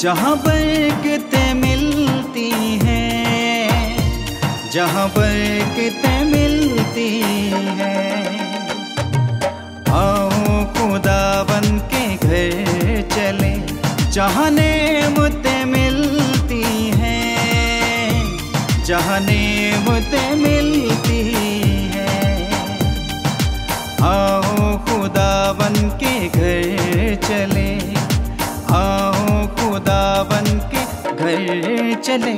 जहाँ बरकतें मिलती हैं, जहाँ बरकतें मिलती हैं। आओ खुदावन के घर चले, जहाँ नेमतें मिलती हैं, जहाँ नेमतें मिलती हैं। आओ खुदावन के घर चले चले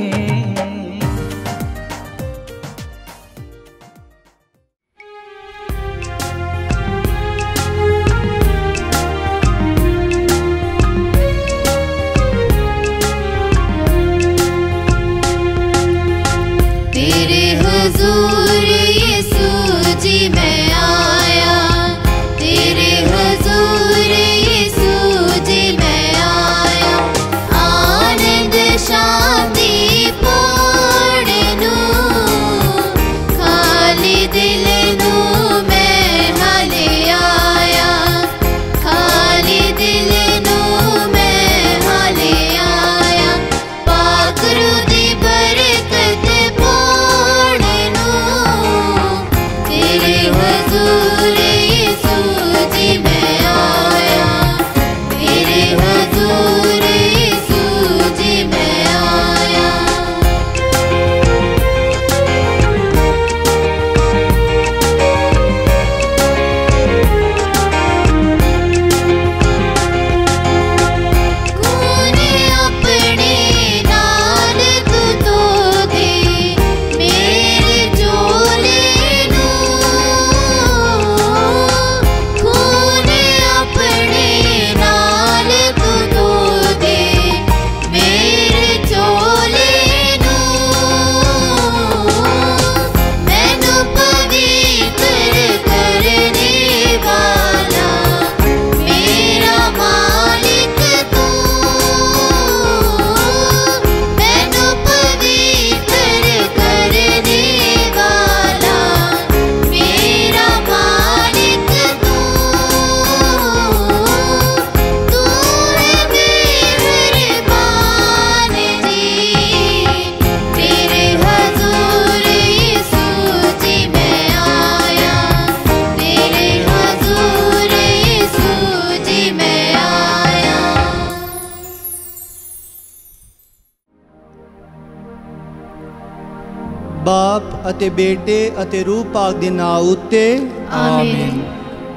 ਅਤੇ ਬੇਟੇ ਅਤੇ ਰੂਹ ਪਾਕ ਦੇ ਨਾਮ ਉੱਤੇ ਆਮੀਨ।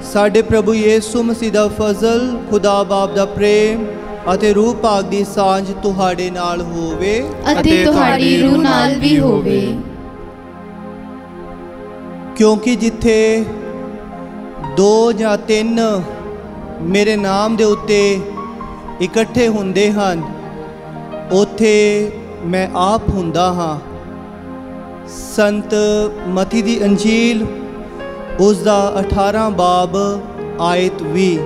ਸਾਡੇ ਪ੍ਰਭੂ ਯੀਸ਼ੂ ਮਸੀਹ ਦਾ ਫਜ਼ਲ ਖੁਦਾ ਬਾਪ ਦਾ ਪ੍ਰੇਮ ਅਤੇ ਰੂਹ ਪਾਕ ਦੀ ਸਾਂਝ ਤੁਹਾਡੇ ਨਾਲ ਹੋਵੇ ਅਤੇ ਤੁਹਾਡੀ ਰੂਹ ਨਾਲ ਵੀ ਹੋਵੇ। ਕਿਉਂਕਿ ਜਿੱਥੇ ਦੋ ਜਾਂ ਤਿੰਨ ਮੇਰੇ ਨਾਮ ਦੇ ਉੱਤੇ ਇਕੱਠੇ ਹੁੰਦੇ ਹਨ ਉਥੇ ਮੈਂ ਆਪ ਹੁੰਦਾ ਹਾਂ। ਸੰਤ ਮਤੀ ਦੀ ਅੰਜੀਲ, ਉਸ ਦਾ 18 ਬਾਬ ਆਇਤ 20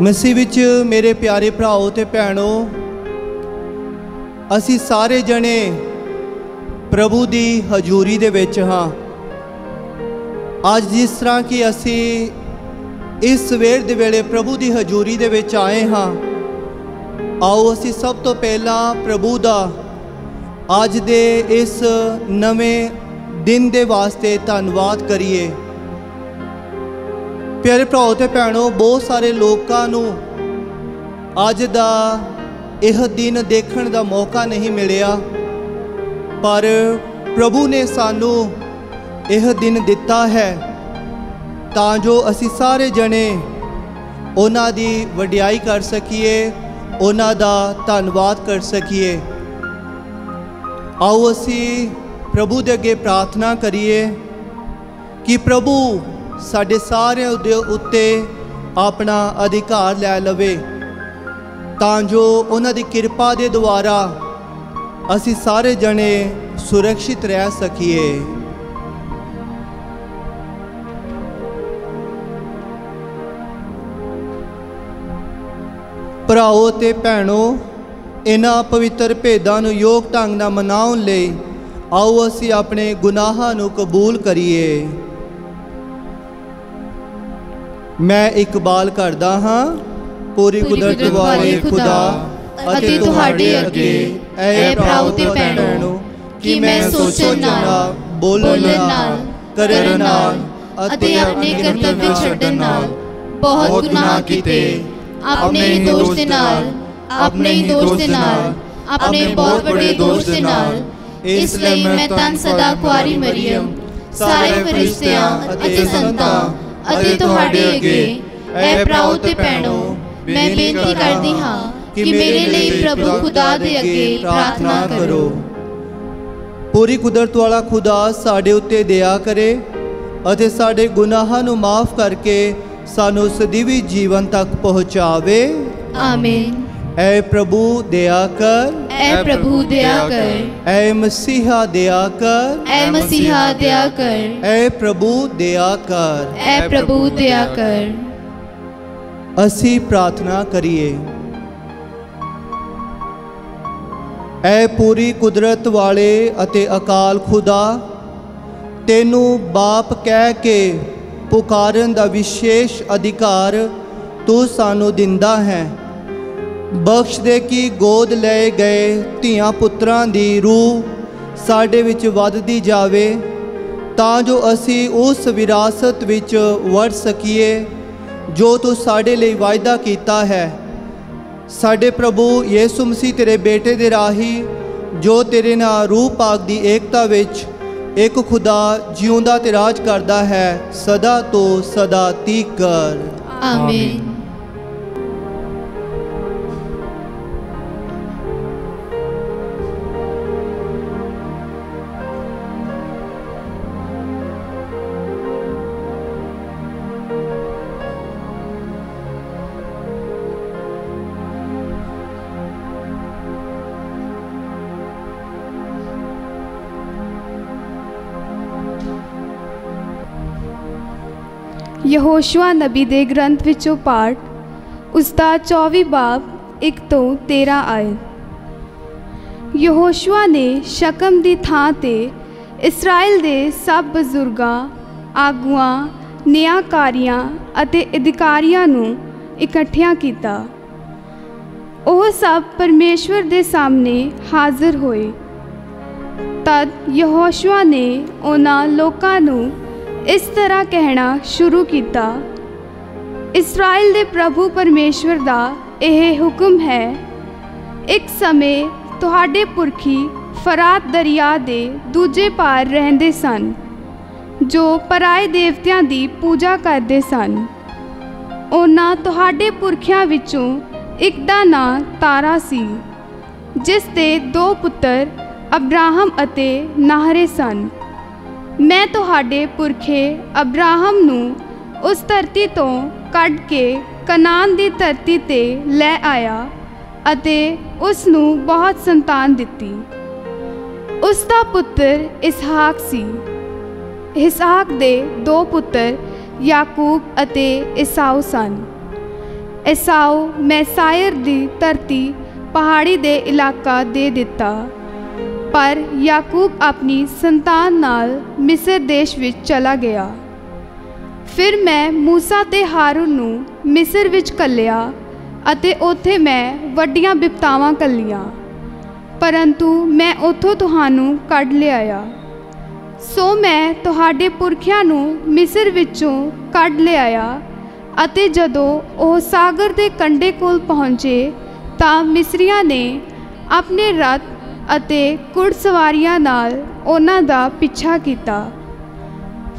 ਮਸੀਹ ਵਿੱਚ ਮੇਰੇ ਪਿਆਰੇ ਭਰਾਓ ਤੇ ਭੈਣੋ, ਅਸੀਂ ਸਾਰੇ ਜਣੇ ਪ੍ਰਭੂ ਦੀ ਹਜ਼ੂਰੀ ਦੇ ਵਿੱਚ ਹਾਂ। ਅੱਜ ਜਿਸ ਤਰ੍ਹਾਂ ਕਿ ਅਸੀਂ ਇਸ ਸਵੇਰ ਦੇ ਵੇਲੇ ਪ੍ਰਭੂ ਦੀ ਹਜ਼ੂਰੀ ਦੇ ਵਿੱਚ ਆਏ ਹਾਂ, ਆਓ ਅਸੀਂ ਸਭ ਤੋਂ ਪਹਿਲਾਂ ਪ੍ਰਭੂ ਦਾ ਅੱਜ ਦੇ ਇਸ ਨਵੇਂ ਦਿਨ ਦੇ ਵਾਸਤੇ ਧੰਨਵਾਦ ਕਰੀਏ। ਪਿਆਰੇ ਭਰਾਓ ਤੇ ਭੈਣੋ, ਬਹੁਤ ਸਾਰੇ ਲੋਕਾਂ ਨੂੰ ਅੱਜ ਦਾ ਇਹ ਦਿਨ ਦੇਖਣ ਦਾ ਮੌਕਾ ਨਹੀਂ ਮਿਲਿਆ, ਪਰ ਪ੍ਰਭੂ ਨੇ ਸਾਨੂੰ ਇਹ ਦਿਨ ਦਿੱਤਾ ਹੈ ਤਾਂ ਜੋ ਅਸੀਂ ਸਾਰੇ ਜਣੇ ਉਹਨਾਂ ਦੀ ਵਡਿਆਈ ਕਰ ਸਕੀਏ, ਉਹਨਾਂ ਦਾ ਧੰਨਵਾਦ ਕਰ ਸਕੀਏ। ਆਓ ਅਸੀਂ ਪ੍ਰਭੂ ਦੇ ਅੱਗੇ ਪ੍ਰਾਰਥਨਾ ਕਰੀਏ ਕਿ ਪ੍ਰਭੂ ਸਾਡੇ ਸਾਰਿਆਂ ਦੇ ਉੱਤੇ ਆਪਣਾ ਅਧਿਕਾਰ ਲੈ ਲਵੇ ਤਾਂ ਜੋ ਉਹਨਾਂ ਦੀ ਕਿਰਪਾ ਦੇ ਦੁਆਰਾ ਅਸੀਂ ਸਾਰੇ ਜਣੇ ਸੁਰੱਖਿਅਤ ਰਹਿ ਸਕੀਏ ਭਰਾਓ ਤੇ ਭੈਣੋ ਇਹਨਾਂ ਪਵਿੱਤਰ ਭੇਦਾਂ ਨੂੰ ਯੋਗ ਢੰਗ ਨਾਲ ਮਨਾਉਣ ਲਈ ਆਓ ਅਸੀਂ ਆਪਣੇ ਗੁਨਾਹਾਂ ਨੂੰ ਕਬੂਲ ਕਰੀਏ। ਮੈਂ ਇਕਬਾਲ ਕਰਦਾ ਹਾਂ। ਪੂਰੀ ਕੁਦਰਤ ਵਾਲੇ ਖੁਦਾ ਅਤੇ ਤੁਹਾਡੇ ਅੱਗੇ। ਐ ਭਰਾਓ ਤੇ ਭੈਣੋ ਕਿ ਮੈਂ ਸੋਚਣ ਨਾਲ ਬੋਲਣ ਨਾਲ ਕਰਨ ਨਾਲ ਅਤੇ ਆਪਣੇ ਕਰਤੱਵ ਛੱਡਣ ਨਾਲ। ਬਹੁਤ ਗੁਨਾਹ ਕੀਤੇ। ਆਪਣੇ ਹੀ ਦੋਸ਼ ਦੇ ਨਾਲ। ਆਪਣੇ ਹੀ ਦੋਸ਼ ਦੇ ਨਾਲ ਆਪਣੇ ਬਹੁਤ ਵੱਡੇ ਦੋਸ਼ ਦੇ ਨਾਲ। ਇਸ ਲਈ ਮੈਂ ਤਨ ਸਦਾ ਕੁਆਰੀ ਮਰੀਮ ਸਾਰੇ ਫਰਿਸ਼ਤਿਆਂ ਅਤੇ ਸੰਤਾਂ ਅਤੇ ਤੁਹਾਡੇ ਅੱਗੇ ਐ ਭਰਾਓ ਤੇ ਭੈਣੋ ਮੈਂ ਬੇਨਤੀ ਕਰਦੀ ਹਾਂ ਕਿ ਮੇਰੇ ਲਈ ਪ੍ਰਭੂ ਖੁਦਾ ਦੇ ਅੱਗੇ ਪ੍ਰਾਰਥਨਾ ਕਰੋ। ਪੂਰੀ ਕੁਦਰਤ ਵਾਲਾ ਖੁਦਾ ਸਾਡੇ ਉੱਤੇ ਦਇਆ ਕਰੇ ਅਤੇ ਸਾਡੇ ਗੁਨਾਹਾਂ ਨੂੰ ਮਾਫ ਕਰਕੇ ਸਾਨੂੰ ਸਦੀਵੀ ਜੀਵਨ ਤੱਕ ਪਹੁੰਚਾਵੇ। ਆਮੀਨ। ਐ ਪ੍ਰਭੂ ਦਇਆ ਕਰ। ਐ ਪ੍ਰਭੂ ਦਇਆ ਕਰ। ਐ ਮਸੀਹਾ ਦਇਆ ਕਰ। ਐ ਮਸੀਹਾ ਦਇਆ ਕਰ। ਐ ਪ੍ਰਭੂ ਦਇਆ ਕਰ। ਐ ਪ੍ਰਭੂ ਦਇਆ ਕਰ। ਅਸੀਂ ਪ੍ਰਾਰਥਨਾ ਕਰੀਏ। ਐ ਪੂਰੀ ਕੁਦਰਤ ਵਾਲੇ ਅਤੇ ਅਕਾਲ ਖੁਦਾ ਤੈਨੂੰ ਬਾਪ ਕਹਿ ਕੇ ਪੁਕਾਰਨ ਦਾ ਵਿਸ਼ੇਸ਼ ਅਧਿਕਾਰ ਤੂੰ ਸਾਨੂੰ ਦਿੰਦਾ ਹੈ। ਬਖਸ਼ ਦੇ ਕਿ ਗੋਦ ਲਏ ਗਏ ਧੀਆਂ ਪੁੱਤਰਾਂ ਦੀ ਰੂਹ ਸਾਡੇ ਵਿੱਚ ਵੱਧਦੀ ਜਾਵੇ, ਤਾਂ ਜੋ ਅਸੀਂ ਉਸ ਵਿਰਾਸਤ ਵਿੱਚ ਵੜ ਸਕੀਏ ਜੋ ਤੂੰ ਸਾਡੇ ਲਈ ਵਾਅਦਾ ਕੀਤਾ ਹੈ। ਸਾਡੇ ਪ੍ਰਭੂ ਯੀਸੂ ਮਸੀਹ ਤੇਰੇ ਬੇਟੇ ਦੇ ਰਾਹੀ, ਜੋ ਤੇਰੇ ਨਾਲ ਰੂਹ ਪਾਕ ਦੀ ਏਕਤਾ ਵਿੱਚ ਇੱਕ ਖੁਦਾ ਜਿਉਂਦਾ ਤੇ ਰਾਜ ਕਰਦਾ ਹੈ, ਸਦਾ ਤੋਂ ਸਦਾ ਤੀਕਰ। ਆਮੀਨ। ਯਹੋਸ਼ੂਆ ਨਬੀ ਦੇ ਗ੍ਰੰਥ ਵਿੱਚੋਂ ਪਾਠ ਉਸ ਦਾ 24 ਬਾਬ 1 ਤੋਂ 13 ਆਏ ਯਹੋਸ਼ੂਆ ਨੇ ਸ਼ਕਮ ਦੀ ਥਾਂ ਤੇ ਇਸਰਾਇਲ ਦੇ ਸਭ ਬਜ਼ੁਰਗਾਂ, ਆਗੂਆਂ, ਨਿਆਂਕਾਰੀਆਂ ਅਤੇ ਅਧਿਕਾਰੀਆਂ ਨੂੰ ਇਕੱਠਿਆਂ ਕੀਤਾ। ਉਹ ਸਭ ਪਰਮੇਸ਼ਵਰ ਦੇ ਸਾਹਮਣੇ ਹਾਜ਼ਰ ਹੋਏ। ਤਦ ਯਹੋਸ਼ੂਆ ਨੇ ਉਹਨਾਂ ਲੋਕਾਂ ਨੂੰ ਇਸ ਤਰ੍ਹਾਂ ਕਹਿਣਾ ਸ਼ੁਰੂ ਕੀਤਾ। ਇਸਰਾਇਲ ਦੇ ਪ੍ਰਭੂ ਪਰਮੇਸ਼ਵਰ ਦਾ ਇਹ ਹੁਕਮ ਹੈ, ਇੱਕ ਸਮੇਂ ਤੁਹਾਡੇ ਪੁਰਖੀ ਫਰਾਤ ਦਰਿਆ ਦੇ ਦੂਜੇ ਪਾਰ ਰਹਿੰਦੇ ਸਨ, ਜੋ ਪਰਾਏ ਦੇਵਤਿਆਂ ਦੀ ਪੂਜਾ ਕਰਦੇ ਸਨ। ਉਹਨਾਂ ਤੁਹਾਡੇ ਪੁਰਖਿਆਂ ਵਿੱਚੋਂ ਇੱਕ ਦਾ ਨਾਂ ਤਾਰਾ ਸੀ, ਜਿਸ ਦੇ ਦੋ ਪੁੱਤਰ ਅਬਰਾਹਮ ਅਤੇ ਨਾਹਰੇ ਸਨ। ਮੈਂ ਤੁਹਾਡੇ ਪੁਰਖੇ ਅਬਰਾਹਮ ਨੂੰ ਉਸ ਧਰਤੀ ਤੋਂ ਕੱਢ ਕੇ ਕਨਾਨ ਦੀ ਧਰਤੀ ਤੇ ਲੈ ਆਇਆ ਅਤੇ ਉਸ ਨੂੰ ਬਹੁਤ ਸੰਤਾਨ ਦਿੱਤੀ। ਉਸ ਦਾ ਪੁੱਤਰ ਇਸਹਾਕ ਸੀ। ਇਸਹਾਕ ਦੇ ਦੋ ਪੁੱਤਰ ਯਾਕੂਬ ਅਤੇ ਈਸਾਓ ਸਨ। ਈਸਾਓ ਮੈਸਾਇਰ ਦੀ ਧਰਤੀ ਪਹਾੜੀ ਦੇ ਇਲਾਕਾ ਦੇ ਦਿੱਤਾ। ਪਰ ਯਾਕੂਬ ਆਪਣੀ ਸੰਤਾਨ ਨਾਲ ਮਿਸਰ ਦੇਸ਼ ਵਿੱਚ ਚਲਾ ਗਿਆ। ਫਿਰ ਮੈਂ ਮੂਸਾ ਤੇ ਹਾਰੂਨ ਨੂੰ ਮਿਸਰ ਵਿੱਚ ਕੱਲਿਆ ਅਤੇ ਉੱਥੇ ਮੈਂ ਵੱਡੀਆਂ ਬਿਪਤਾਵਾਂ ਕੱਲੀਆਂ ਪਰੰਤੂ ਮੈਂ ਉੱਥੋਂ ਤੁਹਾਨੂੰ ਕੱਢ ਲਿਆਇਆ। ਸੋ ਮੈਂ ਤੁਹਾਡੇ ਪੁਰਖਿਆਂ ਨੂੰ ਮਿਸਰ ਵਿੱਚੋਂ ਕੱਢ ਲਿਆਇਆ ਅਤੇ ਜਦੋਂ ਉਹ ਸਾਗਰ ਦੇ ਕੰਢੇ ਕੋਲ ਪਹੁੰਚੇ ਤਾਂ ਮਿਸਰੀਆਂ ਨੇ ਆਪਣੇ ਰਥ ਅਤੇ ਘੁੜਸਵਾਰੀਆਂ ਨਾਲ ਉਹਨਾਂ ਦਾ ਪਿੱਛਾ ਕੀਤਾ।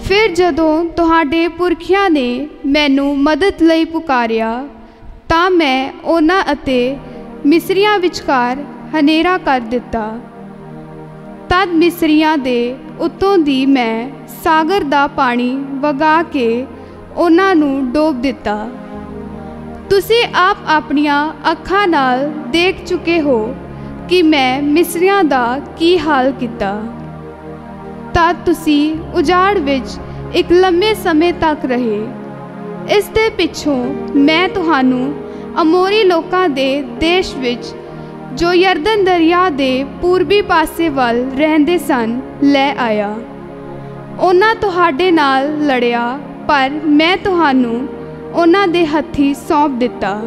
ਫਿਰ ਜਦੋਂ ਤੁਹਾਡੇ ਪੁਰਖਿਆਂ ਨੇ ਮੈਨੂੰ ਮਦਦ ਲਈ ਪੁਕਾਰਿਆ, ਤਾਂ ਮੈਂ ਉਹਨਾਂ ਅਤੇ ਮਿਸਰੀਆਂ ਵਿਚਕਾਰ ਹਨੇਰਾ ਕਰ ਦਿੱਤਾ। ਤਦ ਮਿਸਰੀਆਂ ਦੇ ਉੱਤੋਂ ਦੀ ਮੈਂ ਸਾਗਰ ਦਾ ਪਾਣੀ ਵਗਾ ਕੇ ਉਹਨਾਂ ਨੂੰ ਡੋਬ ਦਿੱਤਾ। ਤੁਸੀਂ ਆਪ ਆਪਣੀਆਂ ਅੱਖਾਂ ਨਾਲ ਦੇਖ ਚੁੱਕੇ ਹੋ। ਕਿ ਮੈਂ ਮਿਸਰੀਆਂ ਦਾ ਕੀ ਹਾਲ ਕੀਤਾ? ਤਾਂ ਤੁਸੀਂ ਉਜਾੜ ਵਿੱਚ ਇੱਕ ਲੰਮੇ ਸਮੇਂ ਤੱਕ ਰਹੇ। ਇਸ ਦੇ ਪਿੱਛੋਂ ਮੈਂ ਤੁਹਾਨੂੰ ਅਮੋਰੀ ਲੋਕਾਂ ਦੇ ਦੇਸ਼ ਵਿੱਚ, ਜੋ ਯਰਦਨ ਦਰਿਆ ਦੇ ਪੂਰਬੀ ਪਾਸੇ ਵੱਲ ਰਹਿੰਦੇ ਸਨ, ਲੈ ਆਇਆ। ਉਹਨਾਂ ਤੁਹਾਡੇ ਨਾਲ ਲੜਿਆ, ਪਰ ਮੈਂ ਤੁਹਾਨੂੰ ਉਹਨਾਂ ਦੇ ਹੱਥੀ ਸੌਂਪ ਦਿੱਤਾ।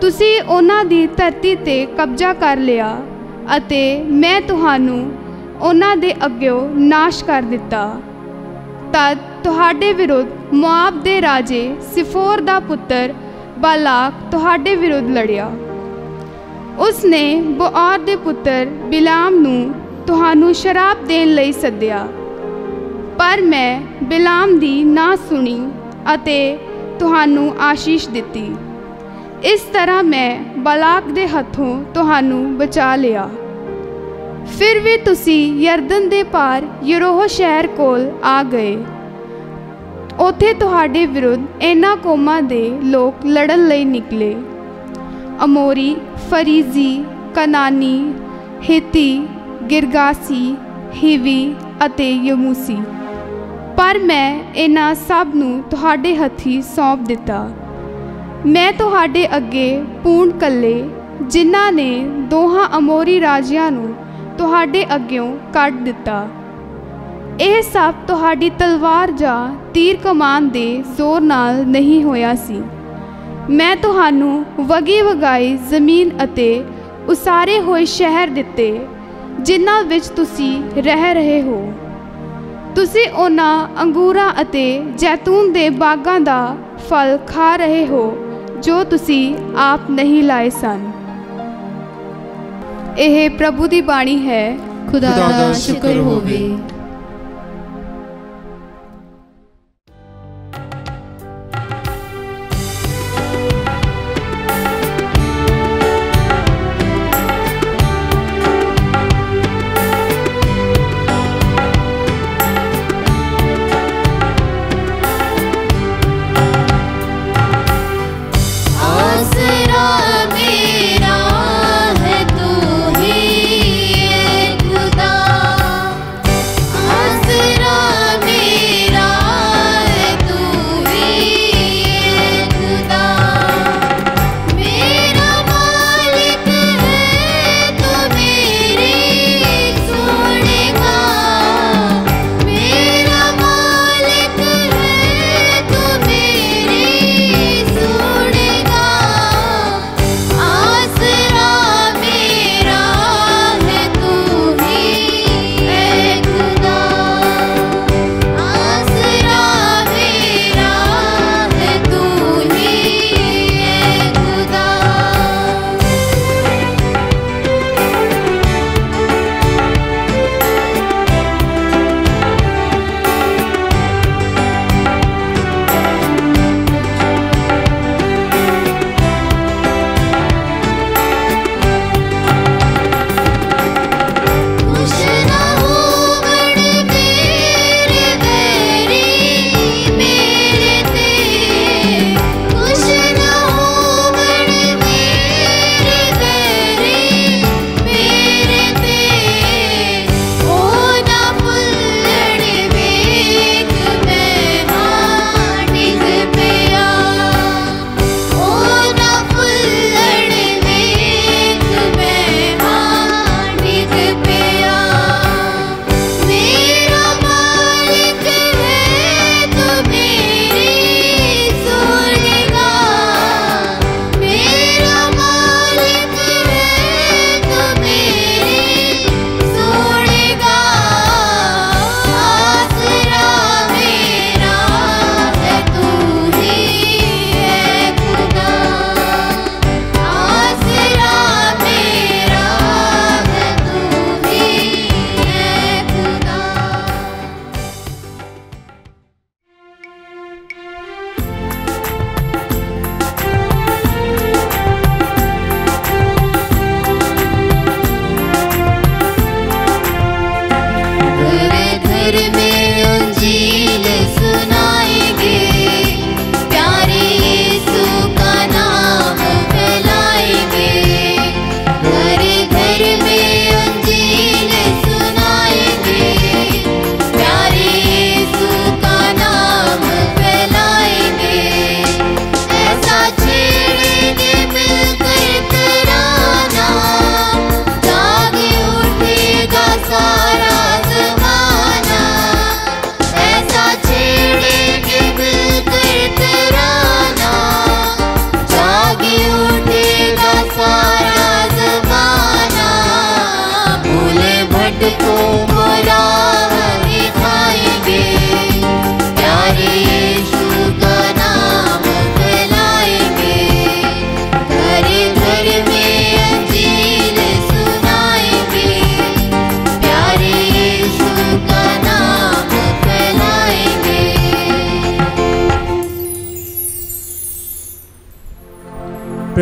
ਤੁਸੀਂ ਉਹਨਾਂ ਦੀ ਧਰਤੀ ਤੇ ਕਬਜ਼ਾ ਕਰ ਲਿਆ ਅਤੇ ਮੈਂ ਤੁਹਾਨੂੰ ਉਹਨਾਂ ਦੇ ਅੱਗਿਓਂ ਨਾਸ਼ ਕਰ ਦਿੱਤਾ। ਤਦ ਤੁਹਾਡੇ ਵਿਰੁੱਧ ਮੁਆਬ ਦੇ ਰਾਜੇ ਸਿਫੋਰ ਦਾ ਪੁੱਤਰ ਬਾਲਾਕ ਤੁਹਾਡੇ ਵਿਰੁੱਧ ਲੜਿਆ। ਉਸ ਨੇ ਬੋਆਰ ਦੇ ਪੁੱਤਰ ਬਿਲਾਮ ਨੂੰ ਤੁਹਾਨੂੰ ਸ਼ਰਾਬ ਦੇਣ ਲਈ ਸੱਦਿਆ। ਪਰ ਮੈਂ ਬਿਲਾਮ ਦੀ ਨਾ ਸੁਣੀ ਅਤੇ ਤੁਹਾਨੂੰ ਆਸ਼ੀਸ਼ ਦਿੱਤੀ। ਇਸ ਤਰ੍ਹਾਂ ਮੈਂ ਬਲਾਕ ਦੇ ਹੱਥੋਂ ਤੁਹਾਨੂੰ ਬਚਾ ਲਿਆ। ਫਿਰ ਵੀ ਤੁਸੀਂ ਯਰਦਨ ਦੇ ਪਾਰ ਯਰੋਹ ਸ਼ਹਿਰ ਕੋਲ ਆ ਗਏ। ਉੱਥੇ ਤੁਹਾਡੇ ਵਿਰੁੱਧ ਇਹਨਾਂ ਕੌਮਾਂ ਦੇ ਲੋਕ ਲੜਨ ਲਈ ਨਿਕਲੇ। ਅਮੋਰੀ, ਫਰੀਜ਼ੀ, ਕਨਾਨੀ, ਹਿਤੀ, ਗਿਰਗਾਸੀ, ਹਿਵੀ ਅਤੇ ਯਮੂਸੀ। ਪਰ ਮੈਂ ਇਹਨਾਂ ਸਭ ਨੂੰ ਤੁਹਾਡੇ ਹੱਥੀ ਸੌਂਪ ਦਿੱਤਾ। ਮੈਂ ਤੁਹਾਡੇ ਅੱਗੇ ਪੂਰਨ ਕੱਲੇ ਜਿਨ੍ਹਾਂ ਨੇ ਦੋਹਾਂ ਅਮੋਰੀ ਰਾਜਿਆਂ ਨੂੰ ਤੁਹਾਡੇ ਅੱਗਿਓਂ ਕੱਢ ਦਿੱਤਾ। ਇਹ ਸਭ ਤੁਹਾਡੀ ਤਲਵਾਰ ਜਾਂ ਤੀਰ ਕਮਾਨ ਦੇ ਜ਼ੋਰ ਨਾਲ ਨਹੀਂ ਹੋਇਆ ਸੀ। ਮੈਂ ਤੁਹਾਨੂੰ ਵਗੀ ਵਗਾਈ ਜ਼ਮੀਨ ਅਤੇ ਉਸਾਰੇ ਹੋਏ ਸ਼ਹਿਰ ਦਿੱਤੇ, ਜਿਨ੍ਹਾਂ ਵਿੱਚ ਤੁਸੀਂ ਰਹਿ ਰਹੇ ਹੋ। ਤੁਸੀਂ ਉਹਨਾਂ ਅੰਗੂਰਾਂ ਅਤੇ ਜੈਤੂਨ ਦੇ ਬਾਗਾਂ ਦਾ ਫਲ ਖਾ ਰਹੇ ਹੋ। ਜੋ ਤੁਸੀਂ ਆਪ ਨਹੀਂ ਲਾਏ ਸਨ। ਇਹ ਪ੍ਰਭੂ ਦੀ ਬਾਣੀ ਹੈ ਖੁਦਾ ਦਾ ਸ਼ੁਕਰ ਹੋਵੇ।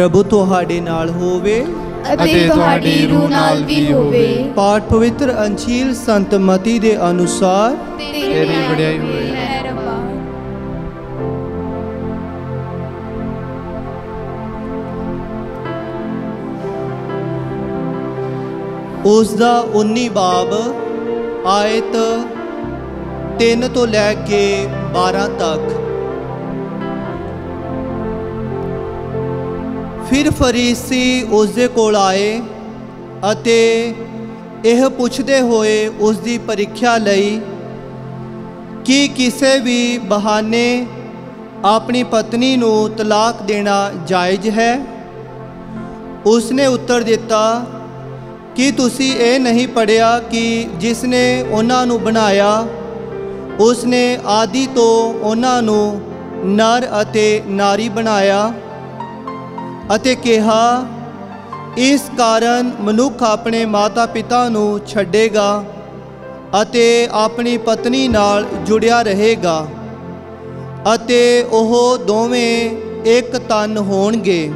ਪ੍ਰਭੂ ਤੁਹਾਡੇ ਨਾਲ ਹੋਵੇ। ਅਤੇ ਤੁਹਾਡੀ ਰੂਹ ਨਾਲ ਵੀ ਹੋਵੇ। ਪਾਠ ਪਵਿੱਤਰ ਅੰਜੀਲ ਸੰਤ ਮਤੀ ਦੇ ਅਨੁਸਾਰ ਤੇਰੀ ਵਡਿਆਈ ਹੋਵੇ। ਹੈ। ਰੱਬਾ। ਉਸ ਦਾ 19 ਬਾਬ ਆਇਤ 3 ਤੋਂ ਲੈ ਕੇ 12 ਤੱਕ। ਫਿਰ ਫਰੀਸੀ ਉਸ ਦੇ ਕੋਲ ਆਏ ਅਤੇ ਇਹ ਪੁੱਛਦੇ ਹੋਏ ਉਸ ਦੀ ਪ੍ਰੀਖਿਆ ਲਈ ਕਿ ਕਿਸੇ ਵੀ ਬਹਾਨੇ ਆਪਣੀ ਪਤਨੀ ਨੂੰ ਤਲਾਕ ਦੇਣਾ ਜਾਇਜ਼ ਹੈ। ਉਸ ਨੇ ਉੱਤਰ ਦਿੱਤਾ ਕਿ ਤੁਸੀਂ ਇਹ ਨਹੀਂ ਪੜਿਆ ਕਿ ਜਿਸ ਨੇ ਉਹਨਾਂ ਨੂੰ ਬਣਾਇਆ ਉਸ ਨੇ ਆਦੀ ਤੋਂ ਉਹਨਾਂ ਨੂੰ ਨਰ ਅਤੇ ਨਾਰੀ ਬਣਾਇਆ। ਅਤੇ ਕਿਹਾ, ਇਸ ਕਾਰਨ ਮਨੁੱਖ ਆਪਣੇ ਮਾਤਾ-ਪਿਤਾ ਨੂੰ ਛੱਡੇਗਾ ਅਤੇ ਆਪਣੀ ਪਤਨੀ ਨਾਲ ਜੁੜਿਆ ਰਹੇਗਾ ਅਤੇ ਉਹ ਦੋਵੇਂ ਇੱਕ ਤਨ ਹੋਣਗੇ।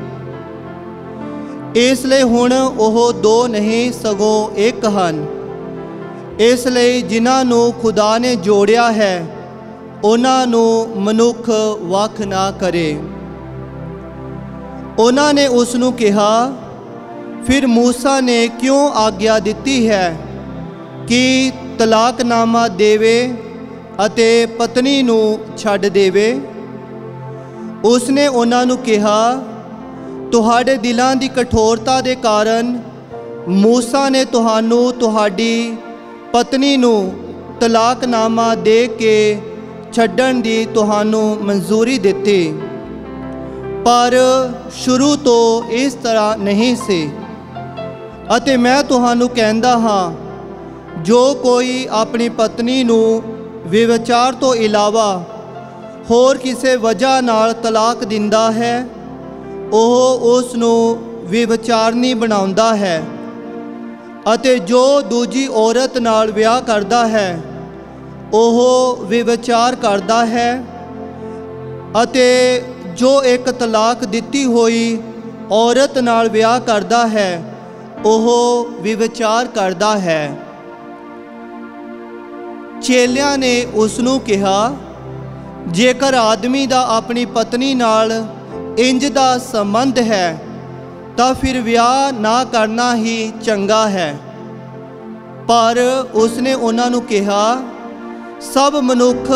ਇਸ ਲਈ ਹੁਣ ਉਹ ਦੋ ਨਹੀਂ, ਸਗੋਂ ਇੱਕ ਹਨ। ਇਸ ਲਈ ਜਿਨ੍ਹਾਂ ਨੂੰ ਖੁਦਾ ਨੇ ਜੋੜਿਆ ਹੈ, ਉਹਨਾਂ ਨੂੰ ਮਨੁੱਖ ਵੱਖ ਨਾ ਕਰੇ। ਉਹਨਾਂ ਨੇ ਉਸ ਨੂੰ ਕਿਹਾ, ਫਿਰ ਮੂਸਾ ਨੇ ਕਿਉਂ ਆਗਿਆ ਦਿੱਤੀ ਹੈ ਕਿ ਤਲਾਕਨਾਮਾ ਦੇਵੇ ਅਤੇ ਪਤਨੀ ਨੂੰ ਛੱਡ ਦੇਵੇ? ਉਸ ਨੇ ਉਹਨਾਂ ਨੂੰ ਕਿਹਾ, ਤੁਹਾਡੇ ਦਿਲਾਂ ਦੀ ਕਠੋਰਤਾ ਦੇ ਕਾਰਨ ਮੂਸਾ ਨੇ ਤੁਹਾਨੂੰ ਤੁਹਾਡੀ ਪਤਨੀ ਨੂੰ ਤਲਾਕਨਾਮਾ ਦੇ ਕੇ ਛੱਡਣ ਦੀ ਤੁਹਾਨੂੰ ਮਨਜ਼ੂਰੀ ਦਿੱਤੀ। ਪਰ ਸ਼ੁਰੂ ਤੋਂ ਇਸ ਤਰ੍ਹਾਂ ਨਹੀਂ ਸੀ। ਅਤੇ ਮੈਂ ਤੁਹਾਨੂੰ ਕਹਿੰਦਾ ਹਾਂ, ਜੋ ਕੋਈ ਆਪਣੀ ਪਤਨੀ ਨੂੰ ਵਿਵਚਾਰ ਤੋਂ ਇਲਾਵਾ ਹੋਰ ਕਿਸੇ ਵਜ੍ਹਾ ਨਾਲ ਤਲਾਕ ਦਿੰਦਾ ਹੈ, ਉਹ ਉਸ ਨੂੰ ਵਿਵਚਾਰਨੀ ਬਣਾਉਂਦਾ ਹੈ ਅਤੇ ਜੋ ਦੂਜੀ ਔਰਤ ਨਾਲ ਵਿਆਹ ਕਰਦਾ ਹੈ, ਉਹ ਵਿਵਚਾਰ ਕਰਦਾ ਹੈ ਅਤੇ ਜੋ ਇੱਕ ਤਲਾਕ ਦਿੱਤੀ ਹੋਈ ਔਰਤ ਨਾਲ ਵਿਆਹ ਕਰਦਾ ਹੈ, ਉਹ ਵਿਵਚਾਰ ਕਰਦਾ ਹੈ। ਚੇਲਿਆਂ ਨੇ ਉਸ ਨੂੰ ਕਿਹਾ, ਜੇਕਰ ਆਦਮੀ ਦਾ ਆਪਣੀ ਪਤਨੀ ਨਾਲ ਇੰਜ ਦਾ ਸੰਬੰਧ ਹੈ, ਤਾਂ ਫਿਰ ਵਿਆਹ ਨਾ ਕਰਨਾ ਹੀ ਚੰਗਾ ਹੈ। ਪਰ ਉਸਨੇ ਉਹਨਾਂ ਨੂੰ ਕਿਹਾ, ਸਭ ਮਨੁੱਖ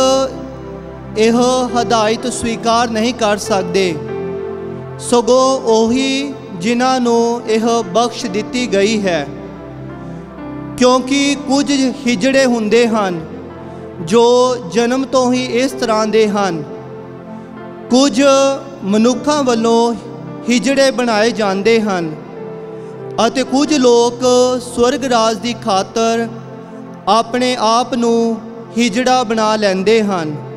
ਇਹ ਹਦਾਇਤ ਸਵੀਕਾਰ ਨਹੀਂ ਕਰ ਸਕਦੇ। ਸਗੋਂ ਉਹੀ ਜਿਨ੍ਹਾਂ ਨੂੰ ਇਹ ਬਖਸ਼ ਦਿੱਤੀ ਗਈ ਹੈ। ਕਿਉਂਕਿ ਕੁਝ ਹਿਜੜੇ ਹੁੰਦੇ ਹਨ, ਜੋ ਜਨਮ ਤੋਂ ਹੀ ਇਸ ਤਰ੍ਹਾਂ ਦੇ ਹਨ। ਕੁਝ ਮਨੁੱਖਾਂ ਵੱਲੋਂ ਹਿਜੜੇ ਬਣਾਏ ਜਾਂਦੇ ਹਨ ਅਤੇ ਕੁਝ ਲੋਕ ਸਵਰਗ ਰਾਜ ਦੀ ਖਾਤਰ ਆਪਣੇ ਆਪ ਨੂੰ ਹਿਜੜਾ ਬਣਾ ਲੈਂਦੇ ਹਨ।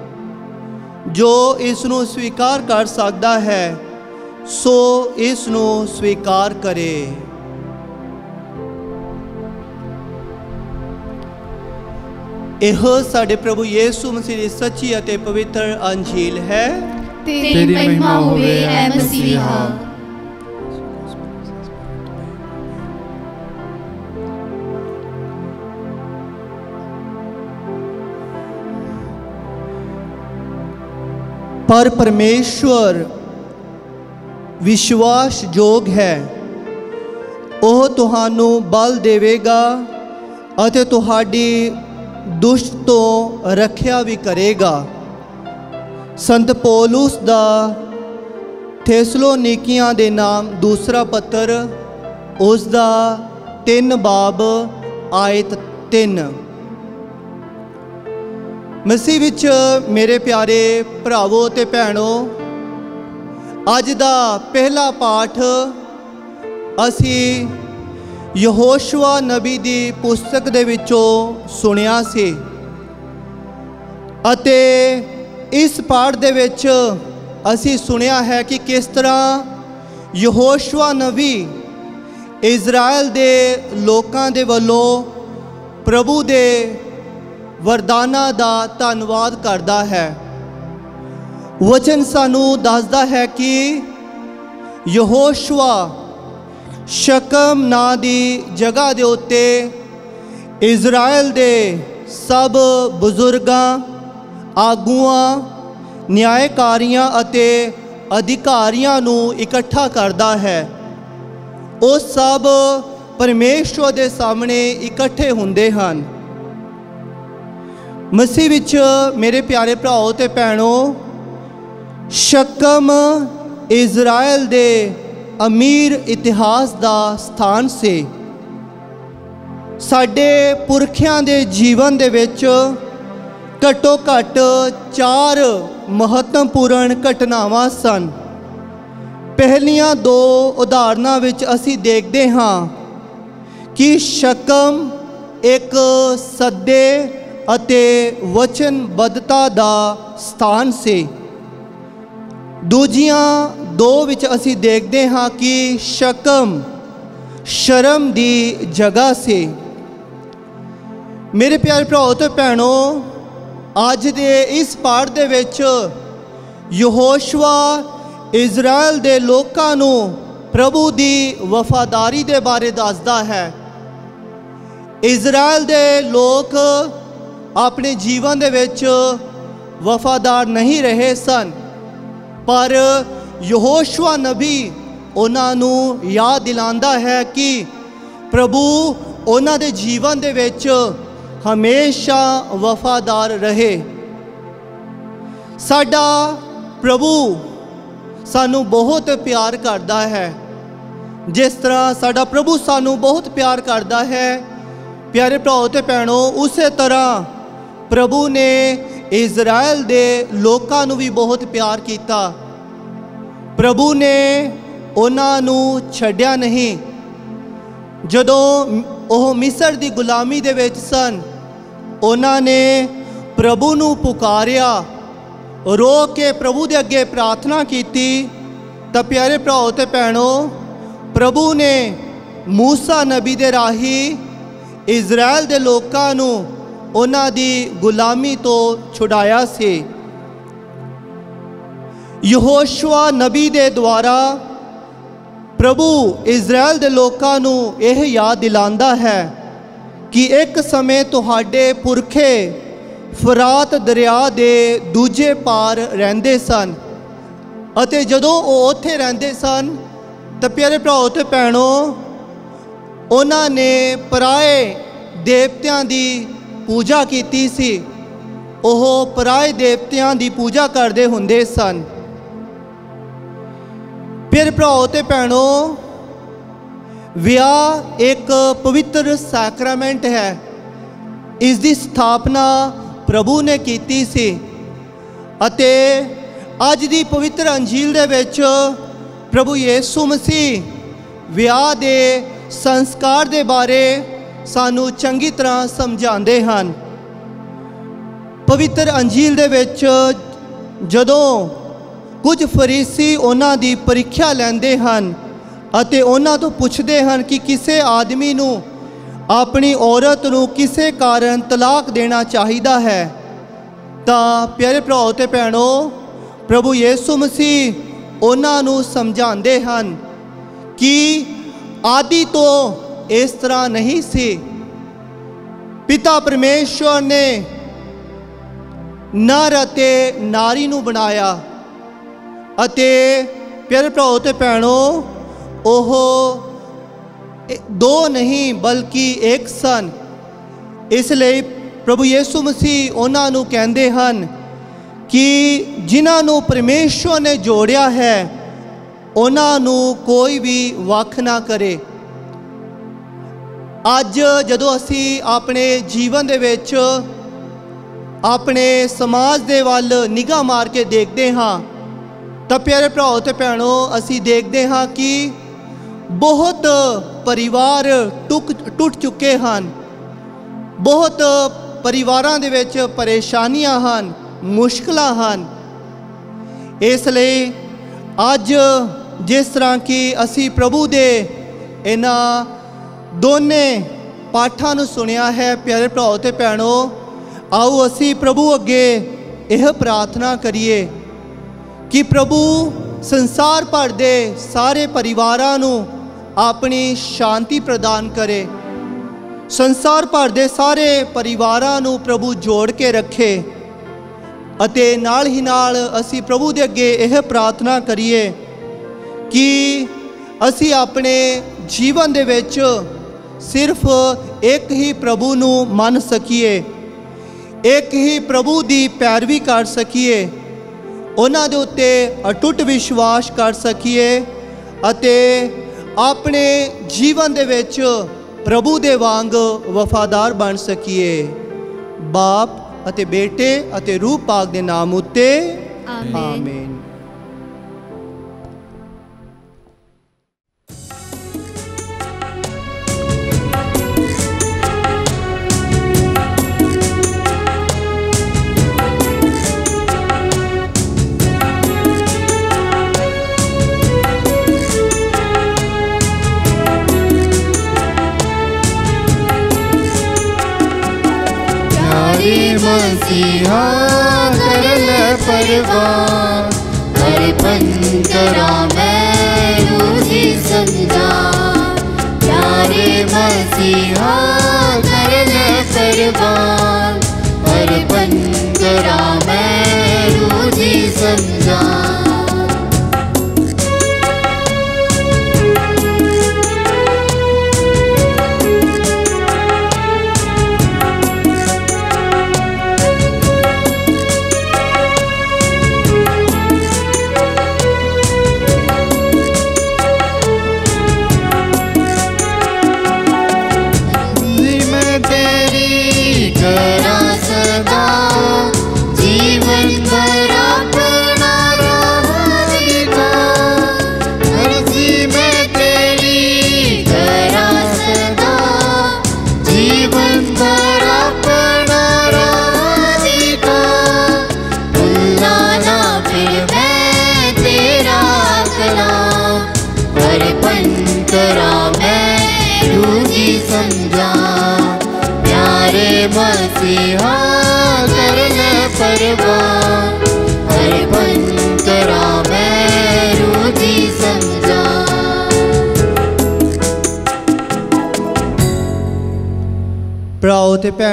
ਜੋ ਇਸ ਨੂੰ ਸਵੀਕਾਰ ਕਰ ਸਕਦਾ ਹੈ, ਸੋ ਇਸ ਨੂੰ ਸਵੀਕਾਰ ਕਰੇ। ਇਹ ਸਾਡੇ ਪ੍ਰਭੂ ਯੀਸ਼ੂ ਮਸੀਹ ਦੀ ਸੱਚੀ ਅਤੇ ਪਵਿੱਤਰ ਅੰਜੀਲ ਹੈ। ਤੇਰੀ ਮਹਿਮਾ ਹੋਵੇ, ਐ ਮਸੀਹਾ। ਪਰ ਪਰਮੇਸ਼ਵਰ ਵਿਸ਼ਵਾਸਯੋਗ ਹੈ। ਉਹ ਤੁਹਾਨੂੰ ਬਲ ਦੇਵੇਗਾ ਅਤੇ ਤੁਹਾਡੀ ਦੁਸ਼ਟ ਤੋਂ ਰੱਖਿਆ ਵੀ ਕਰੇਗਾ। ਸੰਤ ਪੌਲਸ ਦਾ ਥੈਸਲੋਨੀਕੀਆਂ ਦੇ ਨਾਮ ਦੂਸਰਾ ਪੱਤਰ, ਉਸ ਦਾ 3 ਬਾਬ, ਆਇਤ 3 ਮਸੀਹ ਵਿੱਚ ਮੇਰੇ ਪਿਆਰੇ ਭਰਾਵੋ ਤੇ ਭੈਣੋ, ਅੱਜ ਦਾ ਪਹਿਲਾ ਪਾਠ ਅਸੀਂ ਯਹੋਸ਼ੂਆ ਨਬੀ ਦੀ ਪੁਸਤਕ ਦੇ ਵਿੱਚੋਂ ਸੁਣਿਆ ਸੀ ਅਤੇ ਇਸ ਪਾਠ ਦੇ ਵਿੱਚ ਅਸੀਂ ਸੁਣਿਆ ਹੈ ਕਿ ਕਿਸ ਤਰ੍ਹਾਂ ਯਹੋਸ਼ੂਆ ਨਬੀ ਇਜ਼ਰਾਈਲ ਦੇ ਲੋਕਾਂ ਦੇ ਵੱਲੋਂ ਪ੍ਰਭੂ ਦੇ ਵਰਦਾਨਾ ਦਾ ਧੰਨਵਾਦ ਕਰਦਾ ਹੈ। ਵਚਨ ਸਾਨੂੰ ਦੱਸਦਾ ਹੈ ਕਿ ਯਹੋਸ਼ੂਆ ਸ਼ਕਮ ਨਾਂ ਦੀ ਜਗ੍ਹਾ ਦੇ ਉੱਤੇ ਇਜ਼ਰਾਈਲ ਦੇ ਸਭ ਬਜ਼ੁਰਗਾਂ, ਆਗੂਆਂ ਨਿਆਂਕਾਰੀਆਂ ਅਤੇ ਅਧਿਕਾਰੀਆਂ ਨੂੰ ਇਕੱਠਾ ਕਰਦਾ ਹੈ। ਉਹ ਸਭ ਪਰਮੇਸ਼ਵਰ ਦੇ ਸਾਹਮਣੇ ਇਕੱਠੇ ਹੁੰਦੇ ਹਨ। ਮਸੀਹ ਵਿੱਚ ਮੇਰੇ ਪਿਆਰੇ ਭਰਾਓ ਤੇ ਭੈਣੋ, ਸ਼ਕਮ ਇਜ਼ਰਾਈਲ ਦੇ ਅਮੀਰ ਇਤਿਹਾਸ ਦਾ ਸਥਾਨ ਸੀ। ਸਾਡੇ ਪੁਰਖਿਆਂ ਦੇ ਜੀਵਨ ਦੇ ਵਿੱਚ ਘੱਟੋ ਘੱਟ ਚਾਰ ਮਹੱਤਵਪੂਰਨ ਘਟਨਾਵਾਂ ਸਨ। ਪਹਿਲੀਆਂ ਦੋ ਉਦਾਹਰਨਾਂ ਵਿੱਚ ਅਸੀਂ ਦੇਖਦੇ ਹਾਂ ਕਿ ਸ਼ਕਮ ਇੱਕ ਸੱਦੇ ਅਤੇ ਵਚਨਬੱਧਤਾ ਦਾ ਸਥਾਨ ਸੀ। ਦੂਜੀਆਂ ਦੋ ਵਿੱਚ ਅਸੀਂ ਦੇਖਦੇ ਹਾਂ ਕਿ ਸ਼ਕਮ, ਸ਼ਰਮ ਦੀ ਜਗ੍ਹਾ ਸੀ। ਮੇਰੇ ਪਿਆਰੇ ਭਰਾਓ ਤੇ ਭੈਣੋ, ਅੱਜ ਦੇ ਇਸ ਪਾਠ ਦੇ ਵਿੱਚ ਯਹੋਸ਼ਵਾ ਇਜ਼ਰਾਈਲ ਦੇ ਲੋਕਾਂ ਨੂੰ ਪ੍ਰਭੂ ਦੀ ਵਫਾਦਾਰੀ ਦੇ ਬਾਰੇ ਦੱਸਦਾ ਹੈ। ਇਜ਼ਰਾਈਲ ਦੇ ਲੋਕ ਆਪਣੇ ਜੀਵਨ ਦੇ ਵਿੱਚ ਵਫਾਦਾਰ ਨਹੀਂ ਰਹੇ ਸਨ। ਪਰ ਯਹੋਸ਼ੂਆ ਨਬੀ ਉਹਨਾਂ ਨੂੰ ਯਾਦ ਦਿਲਾਉਂਦਾ ਹੈ ਕਿ ਪ੍ਰਭੂ ਉਹਨਾਂ ਦੇ ਜੀਵਨ ਦੇ ਵਿੱਚ ਹਮੇਸ਼ਾ ਵਫਾਦਾਰ ਰਹੇ। ਸਾਡਾ ਪ੍ਰਭੂ ਸਾਨੂੰ ਬਹੁਤ ਪਿਆਰ ਕਰਦਾ ਹੈ। ਜਿਸ ਤਰ੍ਹਾਂ ਸਾਡਾ ਪ੍ਰਭੂ ਸਾਨੂੰ ਬਹੁਤ ਪਿਆਰ ਕਰਦਾ ਹੈ, ਪਿਆਰੇ ਭਰਾਓ ਤੇ ਭੈਣੋ, ਉਸੇ ਤਰ੍ਹਾਂ ਪ੍ਰਭੂ ਨੇ ਇਜ਼ਰਾਈਲ ਦੇ ਲੋਕਾਂ ਨੂੰ ਵੀ ਬਹੁਤ ਪਿਆਰ ਕੀਤਾ। ਪ੍ਰਭੂ ਨੇ ਉਹਨਾਂ ਨੂੰ ਛੱਡਿਆ ਨਹੀਂ। ਜਦੋਂ ਉਹ ਮਿਸਰ ਦੀ ਗੁਲਾਮੀ ਦੇ ਵਿੱਚ ਸਨ, ਉਹਨਾਂ ਨੇ ਪ੍ਰਭੂ ਨੂੰ ਪੁਕਾਰਿਆ, ਰੋ ਕੇ ਪ੍ਰਭੂ ਦੇ ਅੱਗੇ ਪ੍ਰਾਰਥਨਾ ਕੀਤੀ। ਤਾਂ ਪਿਆਰੇ ਭਰਾਓ ਤੇ ਭੈਣੋ, ਪ੍ਰਭੂ ਨੇ ਮੂਸਾ ਨਬੀ ਦੇ ਰਾਹੀ ਇਜ਼ਰਾਈਲ ਦੇ ਲੋਕਾਂ ਨੂੰ ਉਹਨਾਂ ਦੀ ਗੁਲਾਮੀ ਤੋਂ ਛੁਡਾਇਆ ਸੀ। ਯਹੋਸ਼ੂਆ ਨਬੀ ਦੇ ਦੁਆਰਾ ਪ੍ਰਭੂ ਇਜ਼ਰਾਈਲ ਦੇ ਲੋਕਾਂ ਨੂੰ ਇਹ ਯਾਦ ਦਿਲਾਉਂਦਾ ਹੈ ਕਿ ਇੱਕ ਸਮੇਂ ਤੁਹਾਡੇ ਪੁਰਖੇ ਫਰਾਤ ਦਰਿਆ ਦੇ ਦੂਜੇ ਪਾਰ ਰਹਿੰਦੇ ਸਨ ਅਤੇ ਜਦੋਂ ਉਹ ਉੱਥੇ ਰਹਿੰਦੇ ਸਨ, ਤਾਂ ਪਿਆਰੇ ਭਰਾਓ ਤੇ ਭੈਣੋ, ਉਹਨਾਂ ਨੇ ਪਰਾਏ ਦੇਵਤਿਆਂ ਦੀ ਪੂਜਾ ਕੀਤੀ ਸੀ, ਉਹ ਪਰਾਏ ਦੇਵਤਿਆਂ ਦੀ ਪੂਜਾ ਕਰਦੇ ਹੁੰਦੇ ਸਨ। ਫਿਰ ਭਰਾਓ ਤੇ ਭੈਣੋ, ਵਿਆਹ ਇੱਕ ਪਵਿੱਤਰ ਸੈਕਰਾਮੈਂਟ ਹੈ। ਇਸ ਦੀ ਸਥਾਪਨਾ ਪ੍ਰਭੂ ਨੇ ਕੀਤੀ ਸੀ ਅਤੇ ਅੱਜ ਦੀ ਪਵਿੱਤਰ ਅੰਜੀਲ ਦੇ ਵਿੱਚ ਪ੍ਰਭੂ ਯੀਸੂ ਮਸੀਹ ਵਿਆਹ ਦੇ ਸੰਸਕਾਰ ਦੇ ਬਾਰੇ ਸਾਨੂੰ ਚੰਗੀ ਤਰ੍ਹਾਂ ਸਮਝਾਉਂਦੇ ਹਨ। ਪਵਿੱਤਰ ਅੰਜੀਲ ਦੇ ਵਿੱਚ ਜਦੋਂ ਕੁਝ ਫਰੀਸੀ ਉਹਨਾਂ ਦੀ ਪ੍ਰੀਖਿਆ ਲੈਂਦੇ ਹਨ ਅਤੇ ਉਹਨਾਂ ਤੋਂ ਪੁੱਛਦੇ ਹਨ ਕਿ ਕਿਸੇ ਆਦਮੀ ਨੂੰ ਆਪਣੀ ਔਰਤ ਨੂੰ ਕਿਸੇ ਕਾਰਨ ਤਲਾਕ ਦੇਣਾ ਚਾਹੀਦਾ ਹੈ, ਤਾਂ ਪਿਆਰੇ ਭਰਾਓ ਤੇ ਭੈਣੋ, ਪ੍ਰਭੂ ਯੀਸੂ ਮਸੀਹ ਉਹਨਾਂ ਨੂੰ ਸਮਝਾਉਂਦੇ ਹਨ ਕਿ ਆਦਿ ਤੋਂ ਇਸ ਤਰ੍ਹਾਂ ਨਹੀਂ ਸੀ ਪਿਤਾ ਪਰਮੇਸ਼ਵਰ ਨੇ ਨਰ ਅਤੇ ਨਾਰੀ ਨੂੰ ਬਣਾਇਆ ਅਤੇ ਪਿਆਰੇ ਭਰਾਓ ਤੇ ਭੈਣੋ ਉਹ ਇਹ ਦੋ ਨਹੀਂ ਬਲਕਿ ਇੱਕ ਸਨ ਇਸ ਲਈ ਪ੍ਰਭੂ ਯੀਸੂ ਮਸੀਹ ਉਹਨਾਂ ਨੂੰ ਕਹਿੰਦੇ ਹਨ ਕਿ ਜਿਨ੍ਹਾਂ ਨੂੰ ਪਰਮੇਸ਼ਵਰ ਨੇ ਜੋੜਿਆ ਹੈ ਉਹਨਾਂ ਨੂੰ ਕੋਈ ਵੀ ਵੱਖ ਨਾ ਕਰੇ ਅੱਜ ਜਦੋਂ ਅਸੀਂ ਆਪਣੇ ਜੀਵਨ ਦੇ ਵਿੱਚ ਆਪਣੇ ਸਮਾਜ ਦੇ ਵੱਲ ਨਿਗਾਹ ਮਾਰ ਕੇ ਦੇਖਦੇ ਹਾਂ, ਤਾਂ ਪਿਆਰੇ ਭਰਾਓ ਤੇ ਭੈਣੋ, ਅਸੀਂ ਦੇਖਦੇ ਹਾਂ ਕਿ ਬਹੁਤ ਪਰਿਵਾਰ ਟੁੱਕ, ਟੁੱਟ ਚੁੱਕੇ ਹਨ। ਬਹੁਤ ਪਰਿਵਾਰਾਂ ਦੇ ਵਿੱਚ ਪਰੇਸ਼ਾਨੀਆਂ ਹਨ, ਮੁਸ਼ਕਲਾਂ ਹਨ। ਇਸ ਲਈ ਅੱਜ ਜਿਸ ਤਰ੍ਹਾਂ ਕਿ ਅਸੀਂ ਪ੍ਰਭੂ ਦੇ ਇਹਨਾਂ ਦੋਨੇ ਪਾਠਾਂ ਨੂੰ ਸੁਣਿਆ ਹੈ, ਪਿਆਰੇ ਭਰਾਓ ਤੇ ਭੈਣੋ। ਆਓ ਅਸੀਂ ਪ੍ਰਭੂ ਅੱਗੇ ਇਹ ਪ੍ਰਾਰਥਨਾ ਕਰੀਏ ਕਿ ਪ੍ਰਭੂ ਸੰਸਾਰ ਭਰ ਦੇ ਸਾਰੇ ਪਰਿਵਾਰਾਂ ਨੂੰ ਆਪਣੀ ਸ਼ਾਂਤੀ ਪ੍ਰਦਾਨ ਕਰੇ। ਸੰਸਾਰ ਭਰ ਦੇ ਸਾਰੇ ਪਰਿਵਾਰਾਂ ਨੂੰ ਪ੍ਰਭੂ ਜੋੜ ਕੇ ਰੱਖੇ ਅਤੇ ਨਾਲ ਹੀ ਨਾਲ ਅਸੀਂ ਪ੍ਰਭੂ ਦੇ ਅੱਗੇ ਇਹ ਪ੍ਰਾਰਥਨਾ ਕਰੀਏ ਕਿ ਅਸੀਂ ਆਪਣੇ ਜੀਵਨ ਦੇ ਵਿੱਚ ਸਿਰਫ ਇੱਕ ਹੀ ਪ੍ਰਭੂ ਨੂੰ ਮੰਨ ਸਕੀਏ ਇੱਕ ਹੀ ਪ੍ਰਭੂ ਦੀ ਪੈਰਵੀ ਕਰ ਸਕੀਏ ਉਹਨਾਂ ਦੇ ਉੱਤੇ ਅਟੁੱਟ ਵਿਸ਼ਵਾਸ ਕਰ ਸਕੀਏ ਅਤੇ ਆਪਣੇ ਜੀਵਨ ਦੇ ਵਿੱਚ ਪ੍ਰਭੂ ਦੇ ਵਾਂਗ ਵਫਾਦਾਰ ਬਣ ਸਕੀਏ। ਬਾਪ ਅਤੇ ਬੇਟੇ ਅਤੇ ਰੂਹ ਪਾਕ ਦੇ ਨਾਮ ਉੱਤੇ ਆਮੀਨ।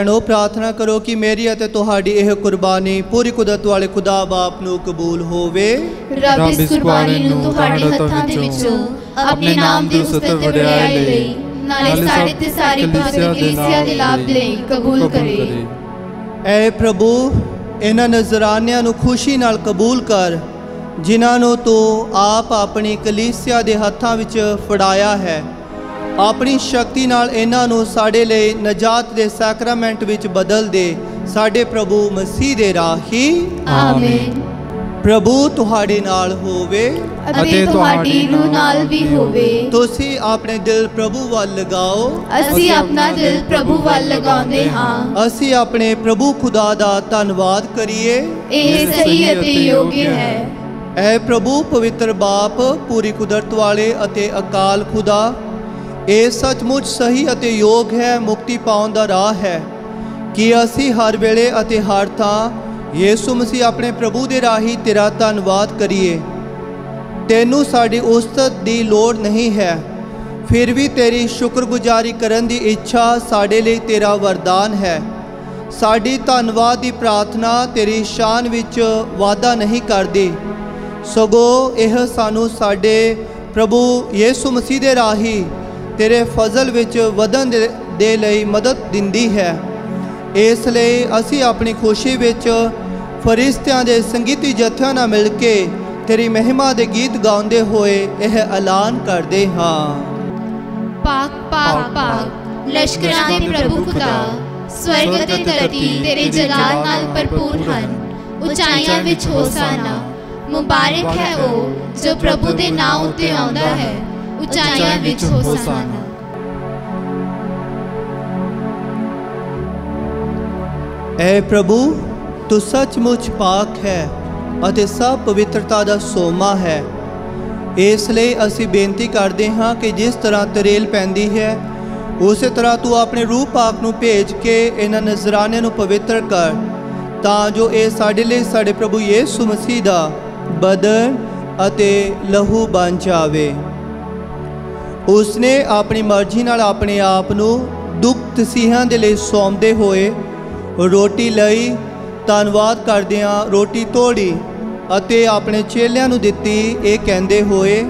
ਭੈਣੋ ਪ੍ਰਾਰਥਨਾ ਕਰੋ ਕਿ ਮੇਰੀ ਅਤੇ ਤੁਹਾਡੀ ਇਹ ਕੁਰਬਾਨੀ ਪੂਰੀ ਕੁਦਰਤ ਵਾਲੇ ਖੁਦਾ ਬਾਪ ਨੂੰ ਕਬੂਲ ਹੋਵੇ। ਰੱਬ ਇਸ ਕੁਰਬਾਨੀ ਨੂੰ ਤੁਹਾਡੇ ਹੱਥਾਂ ਦੇ ਵਿੱਚੋਂ ਆਪਣੇ ਨਾਮ ਦੀ ਉਸਤਤ ਤੇ ਵਡਿਆਈ ਲਈ ਨਾਲੇ ਸਾਡੇ ਤੇ ਸਾਰੀ ਪਵਿੱਤਰ ਕਲੀਸਿਆ ਦੇ ਲਾਭ ਲਈ ਕਬੂਲ ਕਰੇ। ਐ ਪ੍ਰਭੂ ਇਹਨਾਂ ਨਜ਼ਰਾਨਿਆਂ ਨੂੰ ਖੁਸ਼ੀ ਨਾਲ ਕਬੂਲ ਕਰ ਜਿਨ੍ਹਾਂ ਨੂੰ ਤੂੰ ਆਪ ਆਪਣੀ ਕਲੀਸਿਆ ਦੇ ਹੱਥਾਂ ਵਿੱਚ ਫੜਾਇਆ ਹੈ। ਆਪਣੀ ਸ਼ਕਤੀ ਨਾਲ ਇਹਨਾਂ ਨੂੰ ਸਾਡੇ ਲਈ ਨਜਾਤ ਦੇ ਸੈਕਰਾਮੈਂਟ ਵਿੱਚ ਬਦਲ ਦੇ ਸਾਡੇ ਪ੍ਰਭੂ ਮਸੀਹ ਦੇ ਰਾਹੀ। ਆਮੀਨ। ਪ੍ਰਭੂ ਤੁਹਾਡੇ ਨਾਲ ਹੋਵੇ ਅਤੇ ਤੁਹਾਡੀ ਰੂਹ ਨਾਲ ਵੀ ਹੋਵੇ। ਤੁਸੀਂ ਆਪਣੇ ਦਿਲ ਪ੍ਰਭੂ ਵੱਲ ਲਗਾਓ। ਅਸੀਂ ਆਪਣਾ ਦਿਲ ਪ੍ਰਭੂ ਵੱਲ ਲਗਾਉਂਦੇ ਹਾਂ। ਅਸੀਂ ਆਪਣੇ ਪ੍ਰਭੂ ਖੁਦਾ ਦਾ ਧੰਨਵਾਦ ਕਰੀਏ। ਇਹ ਸਹੀ ਅਤੇ ਯੋਗ ਹੈ। ਐ ਪ੍ਰਭੂ ਪਵਿੱਤਰ ਬਾਪ ਪੂਰੀ ਕੁਦਰਤ ਵਾਲੇ ਅਤੇ ਅਕਾਲ ਖੁਦਾ ਇਹ ਸੱਚਮੁੱਚ ਸਹੀ ਅਤੇ ਯੋਗ ਹੈ, ਮੁਕਤੀ ਪਾਉਣ ਦਾ ਰਾਹ ਹੈ ਕਿ ਅਸੀਂ ਹਰ ਵੇਲੇ ਅਤੇ ਹਰ ਥਾਂ ਯੀਸੂ ਮਸੀਹ ਆਪਣੇ ਪ੍ਰਭੂ ਦੇ ਰਾਹੀ ਤੇਰਾ ਧੰਨਵਾਦ ਕਰੀਏ। ਤੈਨੂੰ ਸਾਡੀ ਉਸਤਤ ਦੀ ਲੋੜ ਨਹੀਂ ਹੈ। ਫਿਰ ਵੀ ਤੇਰੀ ਸ਼ੁਕਰਗੁਜ਼ਾਰੀ ਕਰਨ ਦੀ ਇੱਛਾ ਸਾਡੇ ਲਈ ਤੇਰਾ ਵਰਦਾਨ ਹੈ। ਸਾਡੀ ਧੰਨਵਾਦ ਦੀ ਪ੍ਰਾਰਥਨਾ ਤੇਰੀ ਸ਼ਾਨ ਵਿੱਚ ਵਾਧਾ ਨਹੀਂ ਕਰਦੀ। ਸਗੋਂ ਇਹ ਸਾਨੂੰ ਸਾਡੇ ਪ੍ਰਭੂ ਯੀਸੂ ਮਸੀਹ ਦੇ ਰਾਹੀ ਤੇਰੇ ਫਜ਼ਲ ਵਿੱਚ ਵਧਣ ਦੇ- ਲਈ ਮਦਦ ਦਿੰਦੀ ਹੈ। ਇਸ ਲਈ ਅਸੀਂ ਆਪਣੀ ਖੁਸ਼ੀ ਵਿੱਚ ਫਰਿਸ਼ਤਿਆਂ ਦੇ ਸੰਗੀਤੀ ਜਥਿਆਂ ਨਾਲ ਮਿਲ ਕੇ ਤੇਰੀ ਮਹਿਮਾ ਦੇ ਗੀਤ ਗਾਉਂਦੇ ਹੋਏ ਇਹ ਐਲਾਨ ਕਰਦੇ ਹਾਂ। ਪਾਕ ਪਾਕ ਪਾਕ ਲਸ਼ਕਰਾਂ ਦੇ ਪ੍ਰਭੂ ਖੁਦਾ। ਸਵਰਗ ਅਤੇ ਧਰਤੀ ਤੇਰੇ ਜਲਾਲ ਨਾਲ ਭਰਪੂਰ ਹਨ। ਉਚਾਈਆਂ ਵਿੱਚ ਹੋਸਾਨਾ। ਮੁਬਾਰਕ ਹੈ ਉਹ ਜੋ ਪ੍ਰਭੂ ਦੇ ਨਾਮ ਉੱਤੇ ਆਉਂਦਾ ਹੈ। ਉਚਾਈਆਂ ਵਿੱਚ ਹੋਸਾਨਾ ਐ ਪ੍ਰਭੂ ਤੂੰ ਸੱਚਮੁੱਚ ਪਾਕ ਹੈ ਅਤੇ ਸਭ ਪਵਿੱਤਰਤਾ ਦਾ ਸੋਮਾ ਹੈ। ਇਸ ਲਈ ਅਸੀਂ ਬੇਨਤੀ ਕਰਦੇ ਹਾਂ ਕਿ ਜਿਸ ਤਰ੍ਹਾਂ ਤਰੇਲ ਪੈਂਦੀ ਹੈ ਉਸੇ ਤਰ੍ਹਾਂ ਤੂੰ ਆਪਣੇ ਰੂਹ ਪਾਕ ਨੂੰ ਭੇਜ ਕੇ ਇਹਨਾਂ ਨਜ਼ਰਾਨਿਆਂ ਨੂੰ ਪਵਿੱਤਰ ਕਰ ਤਾਂ ਜੋ ਇਹ ਸਾਡੇ ਲਈ ਸਾਡੇ ਪ੍ਰਭੂ ਯੀਸੂ ਮਸੀਹ ਦਾ ਬਦਨ ਅਤੇ ਲਹੂ ਬਣ ਜਾਵੇ। ਉਸਨੇ ਆਪਣੀ ਮਰਜ਼ੀ ਨਾਲ ਆਪਣੇ ਆਪ ਨੂੰ ਦੁੱਖ ਤਸੀਹਾਂ ਦੇ ਲਈ ਸੌਂਪਦੇ ਹੋਏ ਰੋਟੀ ਲਈ ਧੰਨਵਾਦ ਕਰਦਿਆਂ ਰੋਟੀ ਤੋੜੀ ਅਤੇ ਆਪਣੇ ਚੇਲਿਆਂ ਨੂੰ ਦਿੱਤੀ। ਇਹ ਕਹਿੰਦੇ ਹੋਏ,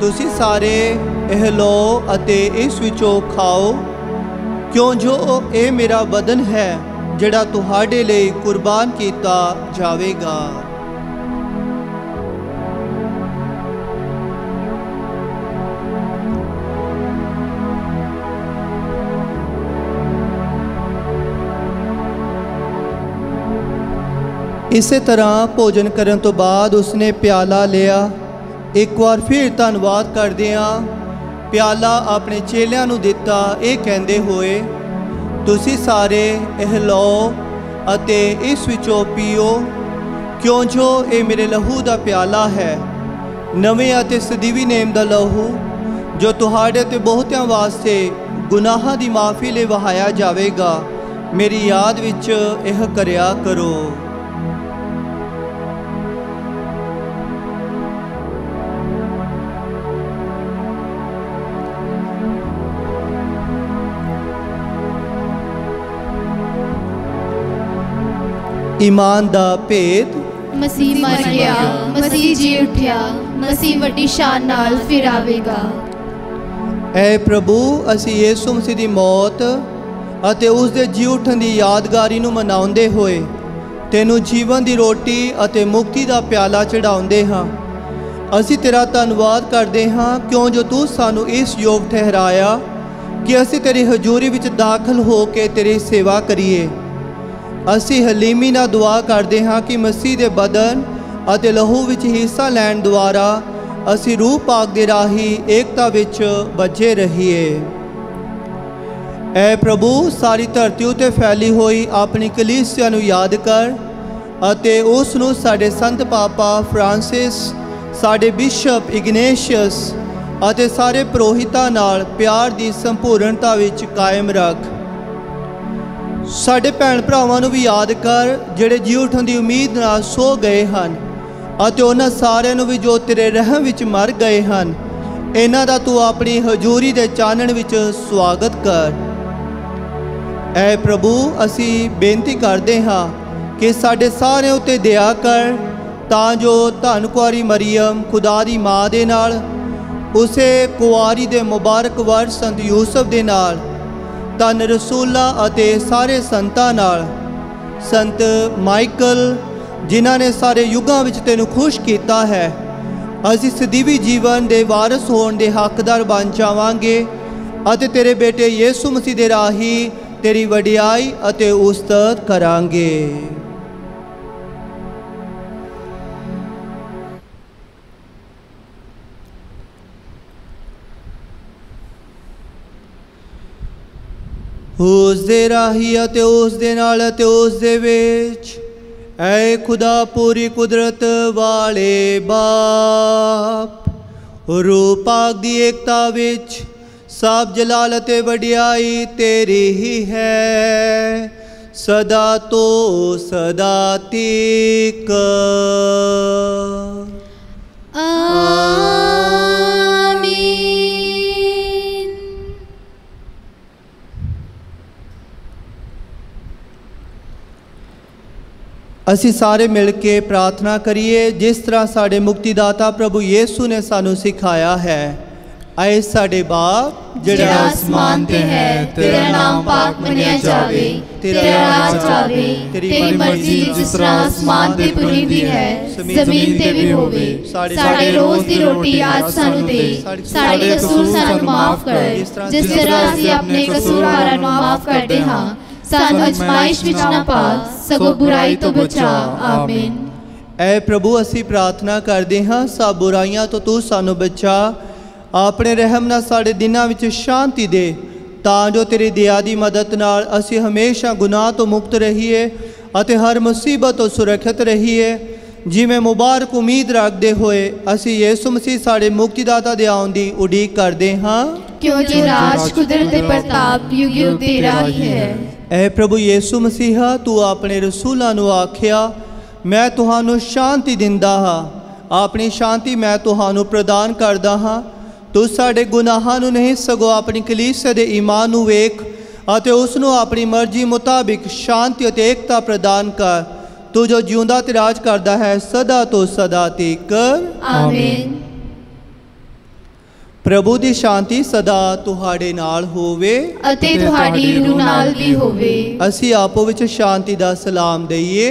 ਤੁਸੀਂ ਸਾਰੇ ਇਹ ਲਓ ਅਤੇ ਇਸ ਵਿੱਚੋਂ ਖਾਓ, ਕਿਉਂ ਜੋ ਇਹ ਮੇਰਾ ਬਦਨ ਹੈ, ਜਿਹੜਾ ਤੁਹਾਡੇ ਲਈ ਕੁਰਬਾਨ ਕੀਤਾ ਜਾਵੇਗਾ? ਇਸੇ ਤਰ੍ਹਾਂ ਭੋਜਨ ਕਰਨ ਤੋਂ ਬਾਅਦ ਉਸਨੇ ਪਿਆਲਾ ਲਿਆ। ਇੱਕ ਵਾਰ ਫਿਰ ਧੰਨਵਾਦ ਕਰਦਿਆਂ ਪਿਆਲਾ ਆਪਣੇ ਚੇਲਿਆਂ ਨੂੰ ਦਿੱਤਾ। ਇਹ ਕਹਿੰਦੇ ਹੋਏ, ਤੁਸੀਂ ਸਾਰੇ ਇਹ ਲਓ ਅਤੇ ਇਸ ਵਿੱਚੋਂ ਪੀਓ। ਕਿਉਂ ਜੋ ਇਹ ਮੇਰੇ ਲਹੂ ਦਾ ਪਿਆਲਾ ਹੈ। ਨਵੇਂ ਅਤੇ ਸਦੀਵੀ ਨੇਮ ਦਾ ਲਹੂ, ਜੋ ਤੁਹਾਡੇ ਤੇ ਬਹੁਤਿਆਂ ਵਾਸਤੇ ਗੁਨਾਹਾਂ ਦੀ ਮਾਫੀ ਲਈ ਵਹਾਇਆ ਜਾਵੇਗਾ। ਮੇਰੀ ਯਾਦ ਵਿੱਚ ਇਹ ਕਰਿਆ ਕਰੋ। ਈਮਾਨ ਦਾ ਭੇਦ ਮਸੀਹ ਮਰ ਗਿਆ ਮਸੀਹ ਜੀ ਉੱਠਿਆ ਮਸੀਹ ਵੱਡੀ ਸ਼ਾਨ ਨਾਲ ਫਿਰ ਆਵੇਗਾ ਐ ਪ੍ਰਭੂ ਅਸੀਂ ਯੀਸ਼ੂ ਮਸੀਹ ਦੀ ਮੌਤ ਅਤੇ ਉਸ ਦੇ ਜੀ ਉੱਠਣ ਦੀ ਯਾਦਗਾਰੀ ਨੂੰ ਮਨਾਉਂਦੇ ਹੋਏ ਤੈਨੂੰ ਜੀਵਨ ਦੀ ਰੋਟੀ ਅਤੇ ਮੁਕਤੀ ਦਾ ਪਿਆਲਾ ਚੜਾਉਂਦੇ ਹਾਂ। ਅਸੀਂ ਤੇਰਾ ਧੰਨਵਾਦ ਕਰਦੇ ਹਾਂ ਕਿਉਂ ਜੋ ਤੂੰ ਸਾਨੂੰ ਇਸ ਯੋਗ ਠਹਿਰਾਇਆ ਕਿ ਅਸੀਂ ਤੇਰੀ ਹਜ਼ੂਰੀ ਵਿੱਚ ਦਾਖਲ ਹੋ ਕੇ ਤੇਰੀ ਸੇਵਾ ਕਰੀਏ। ਅਸੀਂ ਹਲੀਮੀ ਨਾਲ ਦੁਆ ਕਰਦੇ ਹਾਂ ਕਿ ਮਸੀਹ ਦੇ ਬਦਨ ਅਤੇ ਲਹੂ ਵਿੱਚ ਹਿੱਸਾ ਲੈਣ ਦੁਆਰਾ ਅਸੀਂ ਰੂਹ ਪਾਕ ਦੇ ਰਾਹੀ ਏਕਤਾ ਵਿੱਚ ਬੱਝੇ ਰਹੀਏ। ਐ ਪ੍ਰਭੂ, ਸਾਰੀ ਧਰਤੀ ਉਤੇ ਫੈਲੀ ਹੋਈ ਆਪਣੀ ਕਲੀਸਿਆ ਨੂੰ ਯਾਦ ਕਰ ਅਤੇ ਉਸ ਨੂੰ ਸਾਡੇ ਸੰਤ ਪਾਪਾ ਫਰਾਂਸਿਸ, ਸਾਡੇ ਬਿਸ਼ਪ ਇਗਨੇਸ਼ੀਅਸ ਅਤੇ ਸਾਰੇ ਪ੍ਰੋਹਿਤਾਂ ਨਾਲ ਪਿਆਰ ਦੀ ਸੰਪੂਰਨਤਾ ਵਿੱਚ ਕਾਇਮ ਰੱਖ। ਸਾਡੇ ਭੈਣ ਭਰਾਵਾਂ ਨੂੰ ਵੀ ਯਾਦ ਕਰ ਜਿਹੜੇ ਜੀ ਉਠਣ ਦੀ ਉਮੀਦ ਨਾਲ ਸੋ ਗਏ ਹਨ ਅਤੇ ਉਹਨਾਂ ਸਾਰਿਆਂ ਨੂੰ ਵੀ ਜੋ ਤੇਰੇ ਰਹਿਮ ਵਿੱਚ ਮਰ ਗਏ ਹਨ, ਇਹਨਾਂ ਦਾ ਤੂੰ ਆਪਣੀ ਹਜ਼ੂਰੀ ਦੇ ਚਾਨਣ ਵਿੱਚ ਸਵਾਗਤ ਕਰ। ਐ ਪ੍ਰਭੂ, ਅਸੀਂ ਬੇਨਤੀ ਕਰਦੇ ਹਾਂ ਕਿ ਸਾਡੇ ਸਾਰਿਆਂ ਉੱਤੇ ਦਇਆ ਕਰ, ਤਾਂ ਜੋ ਧੰਨ ਕੁਆਰੀ ਮਰੀਮ, ਖੁਦਾ ਦੀ ਮਾਂ ਦੇ ਨਾਲ, ਉਸੇ ਕੁਆਰੀ ਦੇ ਮੁਬਾਰਕ ਵਰ ਸੰਤ ਯੂਸਫ ਦੇ ਨਾਲ ਧੰਨ ਰਸੂਲਾ ਅਤੇ ਸਾਰੇ ਸੰਤਾਂ ਨਾਲ। ਸੰਤ ਮਾਈਕਲ, ਜਿਨ੍ਹਾਂ ਨੇ ਸਾਰੇ ਯੁੱਗਾਂ ਵਿੱਚ ਤੈਨੂੰ ਖੁਸ਼ ਕੀਤਾ ਹੈ, ਅਸੀਂ ਸਦੀਵੀ ਜੀਵਨ ਦੇ ਵਾਰਸ ਹੋਣ ਦੇ ਹੱਕਦਾਰ ਬਣ ਜਾਵਾਂਗੇ ਅਤੇ ਤੇਰੇ ਬੇਟੇ ਯੀਸ਼ੂ ਮਸੀਹ ਦੇ ਰਾਹੀਂ ਤੇਰੀ ਵਡਿਆਈ ਅਤੇ ਉਸਤਤ ਕਰਾਂਗੇ। ਉਸ ਦੇ ਰਾਹੀਂ ਅਤੇ ਉਸ ਦੇ ਨਾਲ ਅਤੇ ਉਸ ਦੇ ਵਿੱਚ ਐ ਖੁਦਾ ਪੂਰੀ ਕੁਦਰਤ ਵਾਲੇ ਬਾਪ ਰੂਪਾਕ ਦੀ ਏਕਤਾ ਵਿੱਚ ਸਭ ਜਲਾਲ ਅਤੇ ਵਡਿਆਈ ਤੇਰੀ ਹੀ ਹੈ ਸਦਾ ਤੋਂ ਸਦਾ ਤੀਕ ਅਸੀਂ ਸਾਰੇ ਮਿਲ ਕੇ ਪ੍ਰਾਰਥਨਾ ਕਰੀਏ ਜਿਸ ਤਰ੍ਹਾਂ ਸਾਡੇ ਮੁਕਤੀਦਾਤਾ ਪ੍ਰਭੂ ਯੀਸ਼ੂ ਨੇ ਸਾਨੂੰ ਸਿਖਾਇਆ ਹੈ। ਆਏ ਸਾਡੇ ਬਾਪ ਜਿਹੜਾ ਅਸਮਾਨ ਤੇ ਹੈ ਤੇਰਾ ਨਾਮ ਪਾਕ ਮੰਨਿਆ ਜਾਵੇ ਤੇਰਾ ਰਾਜ ਆਵੇ ਤੇਰੀ ਮਰਜ਼ੀ ਜਿਸ ਤਰ੍ਹਾਂ ਅਸਮਾਨ ਤੇ ਪੂਰੀ ਦੀ ਹੈ ਜ਼ਮੀਨ ਤੇ ਵੀ ਹੋਵੇ ਸਾਡੇ ਰੋਜ਼ ਦੀ ਰੋਟੀ ਅੱਜ ਸਾਨੂੰ ਦੇ ਸਾਡੇ ਕਸੂਰ ਸਾਨੂੰ ਮਾਫ ਕਰ ਜਿਸ ਤਰ੍ਹਾਂ ਅਸੀਂ ਆਪਣੇ ਕਸੂਰਵਾਰਾਂ ਨੂੰ ਮਾਫ ਕਰਦੇ ਹਾਂ ਸਾਨੂੰ ਅਜਮਾਇਸ਼ ਵਿੱਚ ਨਾ ਪਾ ਸਗੋਂ ਬੁਰਾਈ ਤੋਂ ਬਚਾ। ਆਮੀਨ। ਐ ਪ੍ਰਭੂ ਅਸੀਂ ਪ੍ਰਾਰਥਨਾ ਕਰਦੇ ਹਾਂ ਸਭ ਬੁਰਾਈਆਂ ਤੋਂ ਤੂੰ ਸਾਨੂੰ ਬਚਾ। ਆਪਣੇ ਰਹਿਮ ਨਾਲ ਸਾਡੇ ਦਿਨਾਂ ਵਿੱਚ ਸ਼ਾਂਤੀ ਦੇ। ਤਾਂ ਜੋ ਤੇਰੀ ਦਇਆ ਦੀ ਮਦਦ ਨਾਲ ਅਸੀਂ ਹਮੇਸ਼ਾ ਗੁਨਾਹ ਤੋਂ ਮੁਕਤ ਰਹੀਏ ਅਤੇ ਹਰ ਮੁਸੀਬਤ ਤੋਂ ਸੁਰੱਖਿਅਤ ਰਹੀਏ। ਜਿਵੇਂ ਮੁਬਾਰਕ ਉਮੀਦ ਰੱਖਦੇ ਹੋਏ ਅਸੀਂ ਯਿਸੂ ਮਸੀਹ ਸਾਡੇ ਮੁਕਤੀਦਾਤਾ ਦੇ ਆਉਣ ਦੀ ਉਡੀਕ ਕਰਦੇ ਹਾਂ। ਕਿਉਂਕਿ ਰਾਜ ਕੁਦਰਤ ਤੇ ਪ੍ਰਤਾਪ ਯੁਗ ਯੁਗ ਤੇਰਾ ਹੀ। ਹੈ। ਐ ਪ੍ਰਭੂ ਯੀਸ਼ੂ ਮਸੀਹਾ ਤੂੰ ਆਪਣੇ ਰਸੂਲਾਂ ਨੂੰ ਆਖਿਆ ਮੈਂ ਤੁਹਾਨੂੰ ਸ਼ਾਂਤੀ ਦਿੰਦਾ ਹਾਂ। ਆਪਣੀ ਸ਼ਾਂਤੀ ਮੈਂ ਤੁਹਾਨੂੰ ਪ੍ਰਦਾਨ ਕਰਦਾ ਹਾਂ। ਤੂੰ ਸਾਡੇ ਗੁਨਾਹਾਂ ਨੂੰ ਨਹੀਂ ਸਗੋਂ ਆਪਣੀ ਕਲੀਸਿਆ ਦੇ ਈਮਾਨ ਨੂੰ ਵੇਖ ਅਤੇ ਉਸ ਨੂੰ ਆਪਣੀ ਮਰਜ਼ੀ ਮੁਤਾਬਿਕ ਸ਼ਾਂਤੀ ਅਤੇ ਏਕਤਾ ਪ੍ਰਦਾਨ ਕਰ। ਤੂੰ ਜੋ ਜਿਉਂਦਾ ਤੇ ਰਾਜ ਕਰਦਾ ਹੈ ਸਦਾ ਤੋਂ ਸਦਾ ਤੀਕ ਆਮੀਨ। ਪ੍ਰਭੂ ਦੀ ਸ਼ਾਂਤੀ ਸਦਾ ਤੁਹਾਡੇ ਨਾਲ ਹੋਵੇ ਅਤੇ ਤੁਹਾਡੀ ਰੂਹ ਨਾਲ ਵੀ ਹੋਵੇ। ਅਸੀਂ ਆਪੋ ਵਿੱਚ ਸ਼ਾਂਤੀ ਦਾ ਸਲਾਮ ਦਈਏ।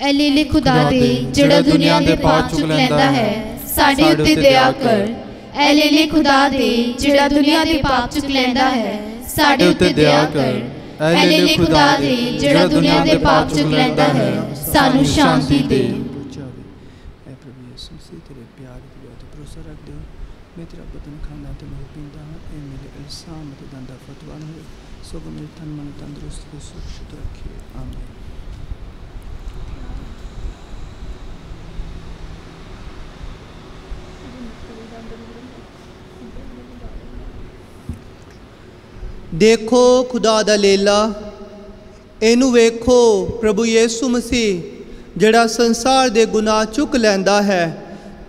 ਐ ਲੀਲੇ ਖੁਦਾ ਦੇ ਜਿਹੜਾ ਦੁਨੀਆ ਦੇ ਪਾਪ ਚੁੱਕ ਲੈਂਦਾ ਹੈ ਸਾਡੇ ਉੱਤੇ ਦਇਆ ਕਰ। ਐ ਲੀਲੇ ਖੁਦਾ ਦੇ ਜਿਹੜਾ ਦੁਨੀਆ ਦੇ ਪਾਪ ਚੁੱਕ ਲੈਂਦਾ ਹੈ ਸਾਡੇ ਉੱਤੇ ਦਇਆ ਕਰ। ਐ ਲੀਲੇ ਖੁਦਾ ਦੇ ਜਿਹੜਾ ਦੁਨੀਆ ਦੇ ਪਾਪ ਚੁੱਕ ਲੈਂਦਾ ਹੈ ਸਾਨੂੰ ਸ਼ਾਂਤੀ ਦੇ ਐ ਪ੍ਰਭੂ ਯਿਸੂ ਮਸੀਹ ਤੇਰੇ ਪਿਆਰ ਦੀ ਤੇ ਭਰੋਸਾ ਰੱਖਦੇ ਹੋ ਮੈਂ ਤੇਰਾ ਬਦਨ ਖਾਂਦਾ ਤੇ ਲਹੂ ਪੀਂਦਾ ਹਾਂ ਇਹ ਮੇਰੇ ਇਲਜ਼ਾਮ ਅਤੇ ਦੰਦਾ ਫਤਵਾ ਨੂੰ ਸਗੋਂ ਮੇਰੇ ਤਨ ਮਨ ਤੰਦਰੁਸਤ ਤੇ ਸੁਰੱਖਿਅਤ ਰੱਖੇ ਆਮੀਨ ਦੇਖੋ ਖੁਦਾ ਦਾ ਲੇਲਾ ਇਹਨੂੰ ਵੇਖੋ ਪ੍ਰਭੂ ਯੀਸੂ ਮਸੀਹ ਜਿਹੜਾ ਸੰਸਾਰ ਦੇ ਗੁਨਾਹ ਚੁੱਕ ਲੈਂਦਾ ਹੈ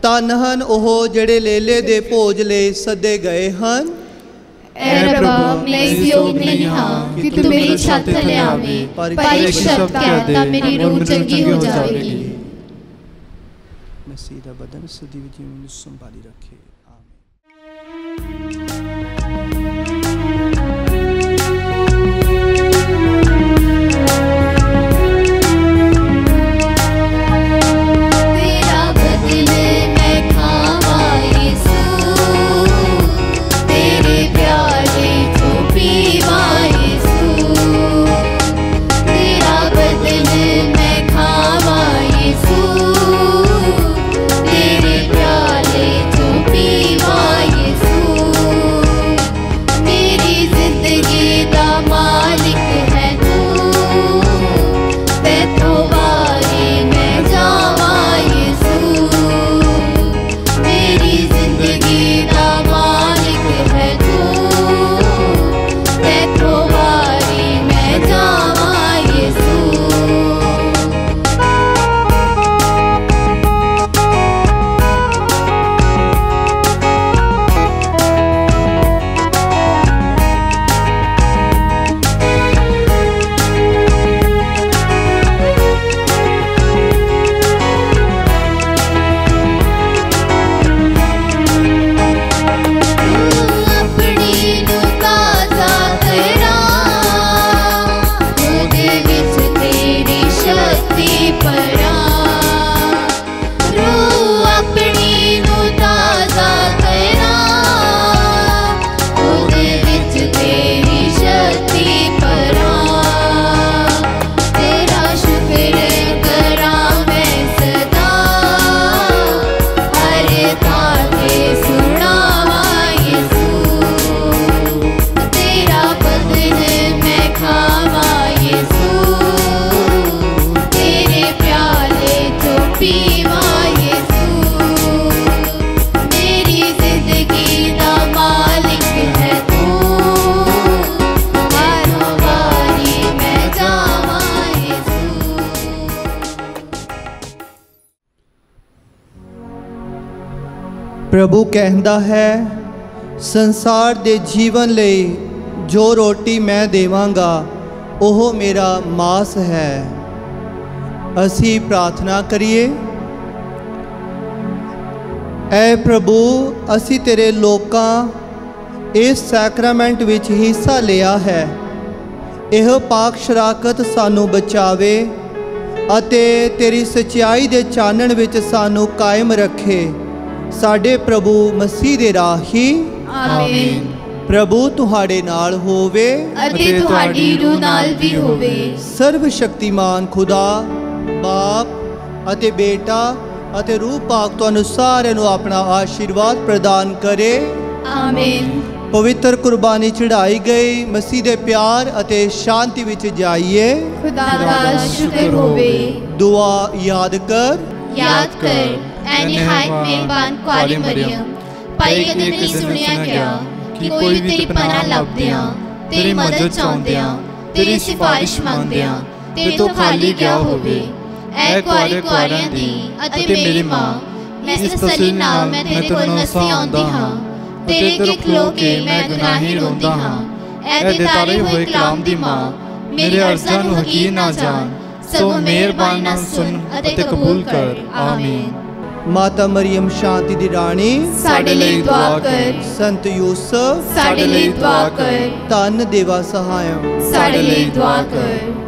ਧੰਨ ਹਨ ਉਹ ਜਿਹੜੇ ਲੇਲੇ ਦੇ ਭੋਜ ਲਈ ਸੱਦੇ ਗਏ ਹਨ ਐ ਰੱਬਾ ਮੈਂ ਇਸ ਯੋਗ ਨਹੀਂ ਹਾਂ ਕਿ ਤੂੰ ਮੇਰੀ ਛੱਤ ਥੱਲੇ ਆਵੇਂ ਪਰ ਇੱਕ ਸ਼ਬਦ ਕਹਿ ਤਾਂ ਮੇਰੀ ਰੂਹ ਚੰਗੀ ਹੋ ਜਾਵੇਗੀ ਮਸੀਹ ਦਾ ਬਦਨ ਸਦੀ ਵਿੱਚ ਮੈਨੂੰ ਸੰਭਾਲੀ ਕਹਿੰਦਾ ਹੈ, ਸੰਸਾਰ ਦੇ ਜੀਵਨ ਲਈ ਜੋ ਰੋਟੀ ਮੈਂ ਦੇਵਾਂਗਾ, ਉਹ ਮੇਰਾ ਮਾਸ ਹੈ। ਅਸੀਂ ਪ੍ਰਾਰਥਨਾ ਕਰੀਏ, ਐ ਪ੍ਰਭੂ, ਅਸੀਂ ਤੇਰੇ ਲੋਕਾਂ ਇਸ ਸੈਕਰਾਮੈਂਟ ਵਿੱਚ ਹਿੱਸਾ ਲਿਆ ਹੈ। ਇਹ ਪਾਕ ਸ਼ਰਾਕਤ ਸਾਨੂੰ ਬਚਾਵੇ ਅਤੇ ਤੇਰੀ ਸਚਾਈ ਦੇ ਚਾਨਣ ਵਿੱਚ ਸਾਨੂੰ ਕਾਇਮ ਰੱਖੇ। ਸਾਡੇ ਪ੍ਰਭੂ ਮਸੀਹ ਦੇ ਰਾਹੀ ਆਮੀਨ। ਪ੍ਰਭੂ ਤੁਹਾਡੇ ਨਾਲ ਹੋਵੇ ਅਤੇ ਤੁਹਾਡੀ ਰੂਹ ਨਾਲ ਵੀ ਹੋਵੇ। ਸਰਵ ਸ਼ਕਤੀਮਾਨ ਖੁਦਾ ਬਾਪ ਅਤੇ ਬੇਟਾ ਅਤੇ ਰੂਹ ਪਾਕ ਤੁਹਾਨੂੰ ਸਾਰਿਆਂ ਨੂੰ ਆਪਣਾ ਆਸ਼ੀਰਵਾਦ ਪ੍ਰਦਾਨ ਕਰੇ। ਆਮੀਨ। ਪਵਿੱਤਰ ਕੁਰਬਾਨੀ ਚੜਾਈ ਗਈ ਮਸੀਹ ਦੇ ਪਿਆਰ ਅਤੇ ਸ਼ਾਂਤੀ ਵਿੱਚ ਜਾਈਏ। ਖੁਦਾ ਦਾ ਸ਼ੁਕਰ ਹੋਵੇ। ਦੁਆ ਯਾਦ ਕਰ। ਯਾਦ ਕਰ। ਐ ਨਿਹਾਇਤ ਮਿਹਰਬਾਨ ਕੁਆਰੀ ਮਰੀਮ ਭਾਈ ਕਦੇ ਨਹੀਂ ਸੁਣਿਆ ਗਿਆ ਕਿ ਕੋਈ ਵੀ ਤੇਰੀ ਪਨਾਹ ਲੱਭਦਿਆਂ ਤੇਰੀ ਮਦਦ ਚਾਹੁੰਦਿਆਂ ਤੇਰੀ ਸਿਫਾਰਿਸ਼ ਮੰਗਦਿਆਂ ਤੇਰੇ ਤੋਂ ਖਾਲੀ ਗਿਆ ਹੋਵੇ। ਐ ਕੁਆਰੇ ਕੁਆਰਿਆਂ ਦੀ ਅਤੇ ਮੇਰੀ ਮਾਂ। ਮੈਂ। ਇਸ ਤਸੱਲੀ ਨਾਲ ਮੈਂ ਤੇਰੇ ਕੋਲ ਨਸੀ ਆਉਂਦੀ ਹਾਂ। ਤੇਰੇ ਅੱਗੇ ਖਲੋ ਕੇ ਮੈਂ ਗੁਨਾਹੀ ਰੋਂਦੀ ਹਾਂ। ਐ ਦੇ ਤਾਰੇ ਹੋਏ ਕਲਾਮ ਦੀ ਮਾਂ। ਮੇਰੇ ਅਰਜ਼ਾਂ ਨੂੰ ਹਕੀਰ ਨਾ ਜਾਣ। ਸਗੋਂ ਮਿਹਰਬਾਨ ਨਾਲ ਸੁਣ ਅਤੇ ਕਬੂਲ ਕਰ ਆਮੀਨ ਮਾਤਾ ਮਰੀਮ ਸ਼ਾਂਤੀ ਦੀ ਰਾਣੀ ਸਾਡੇ ਲਈ ਦੁਆ ਕਰ। ਸੰਤ ਯੂਸਫ ਸਾਡੇ ਲਈ ਦੁਆ ਕਰ। ਧੰਨ ਦੇਵਾ ਸਹਾਇਮ ਸਾਡੇ ਲਈ ਦੁਆ ਕਰ।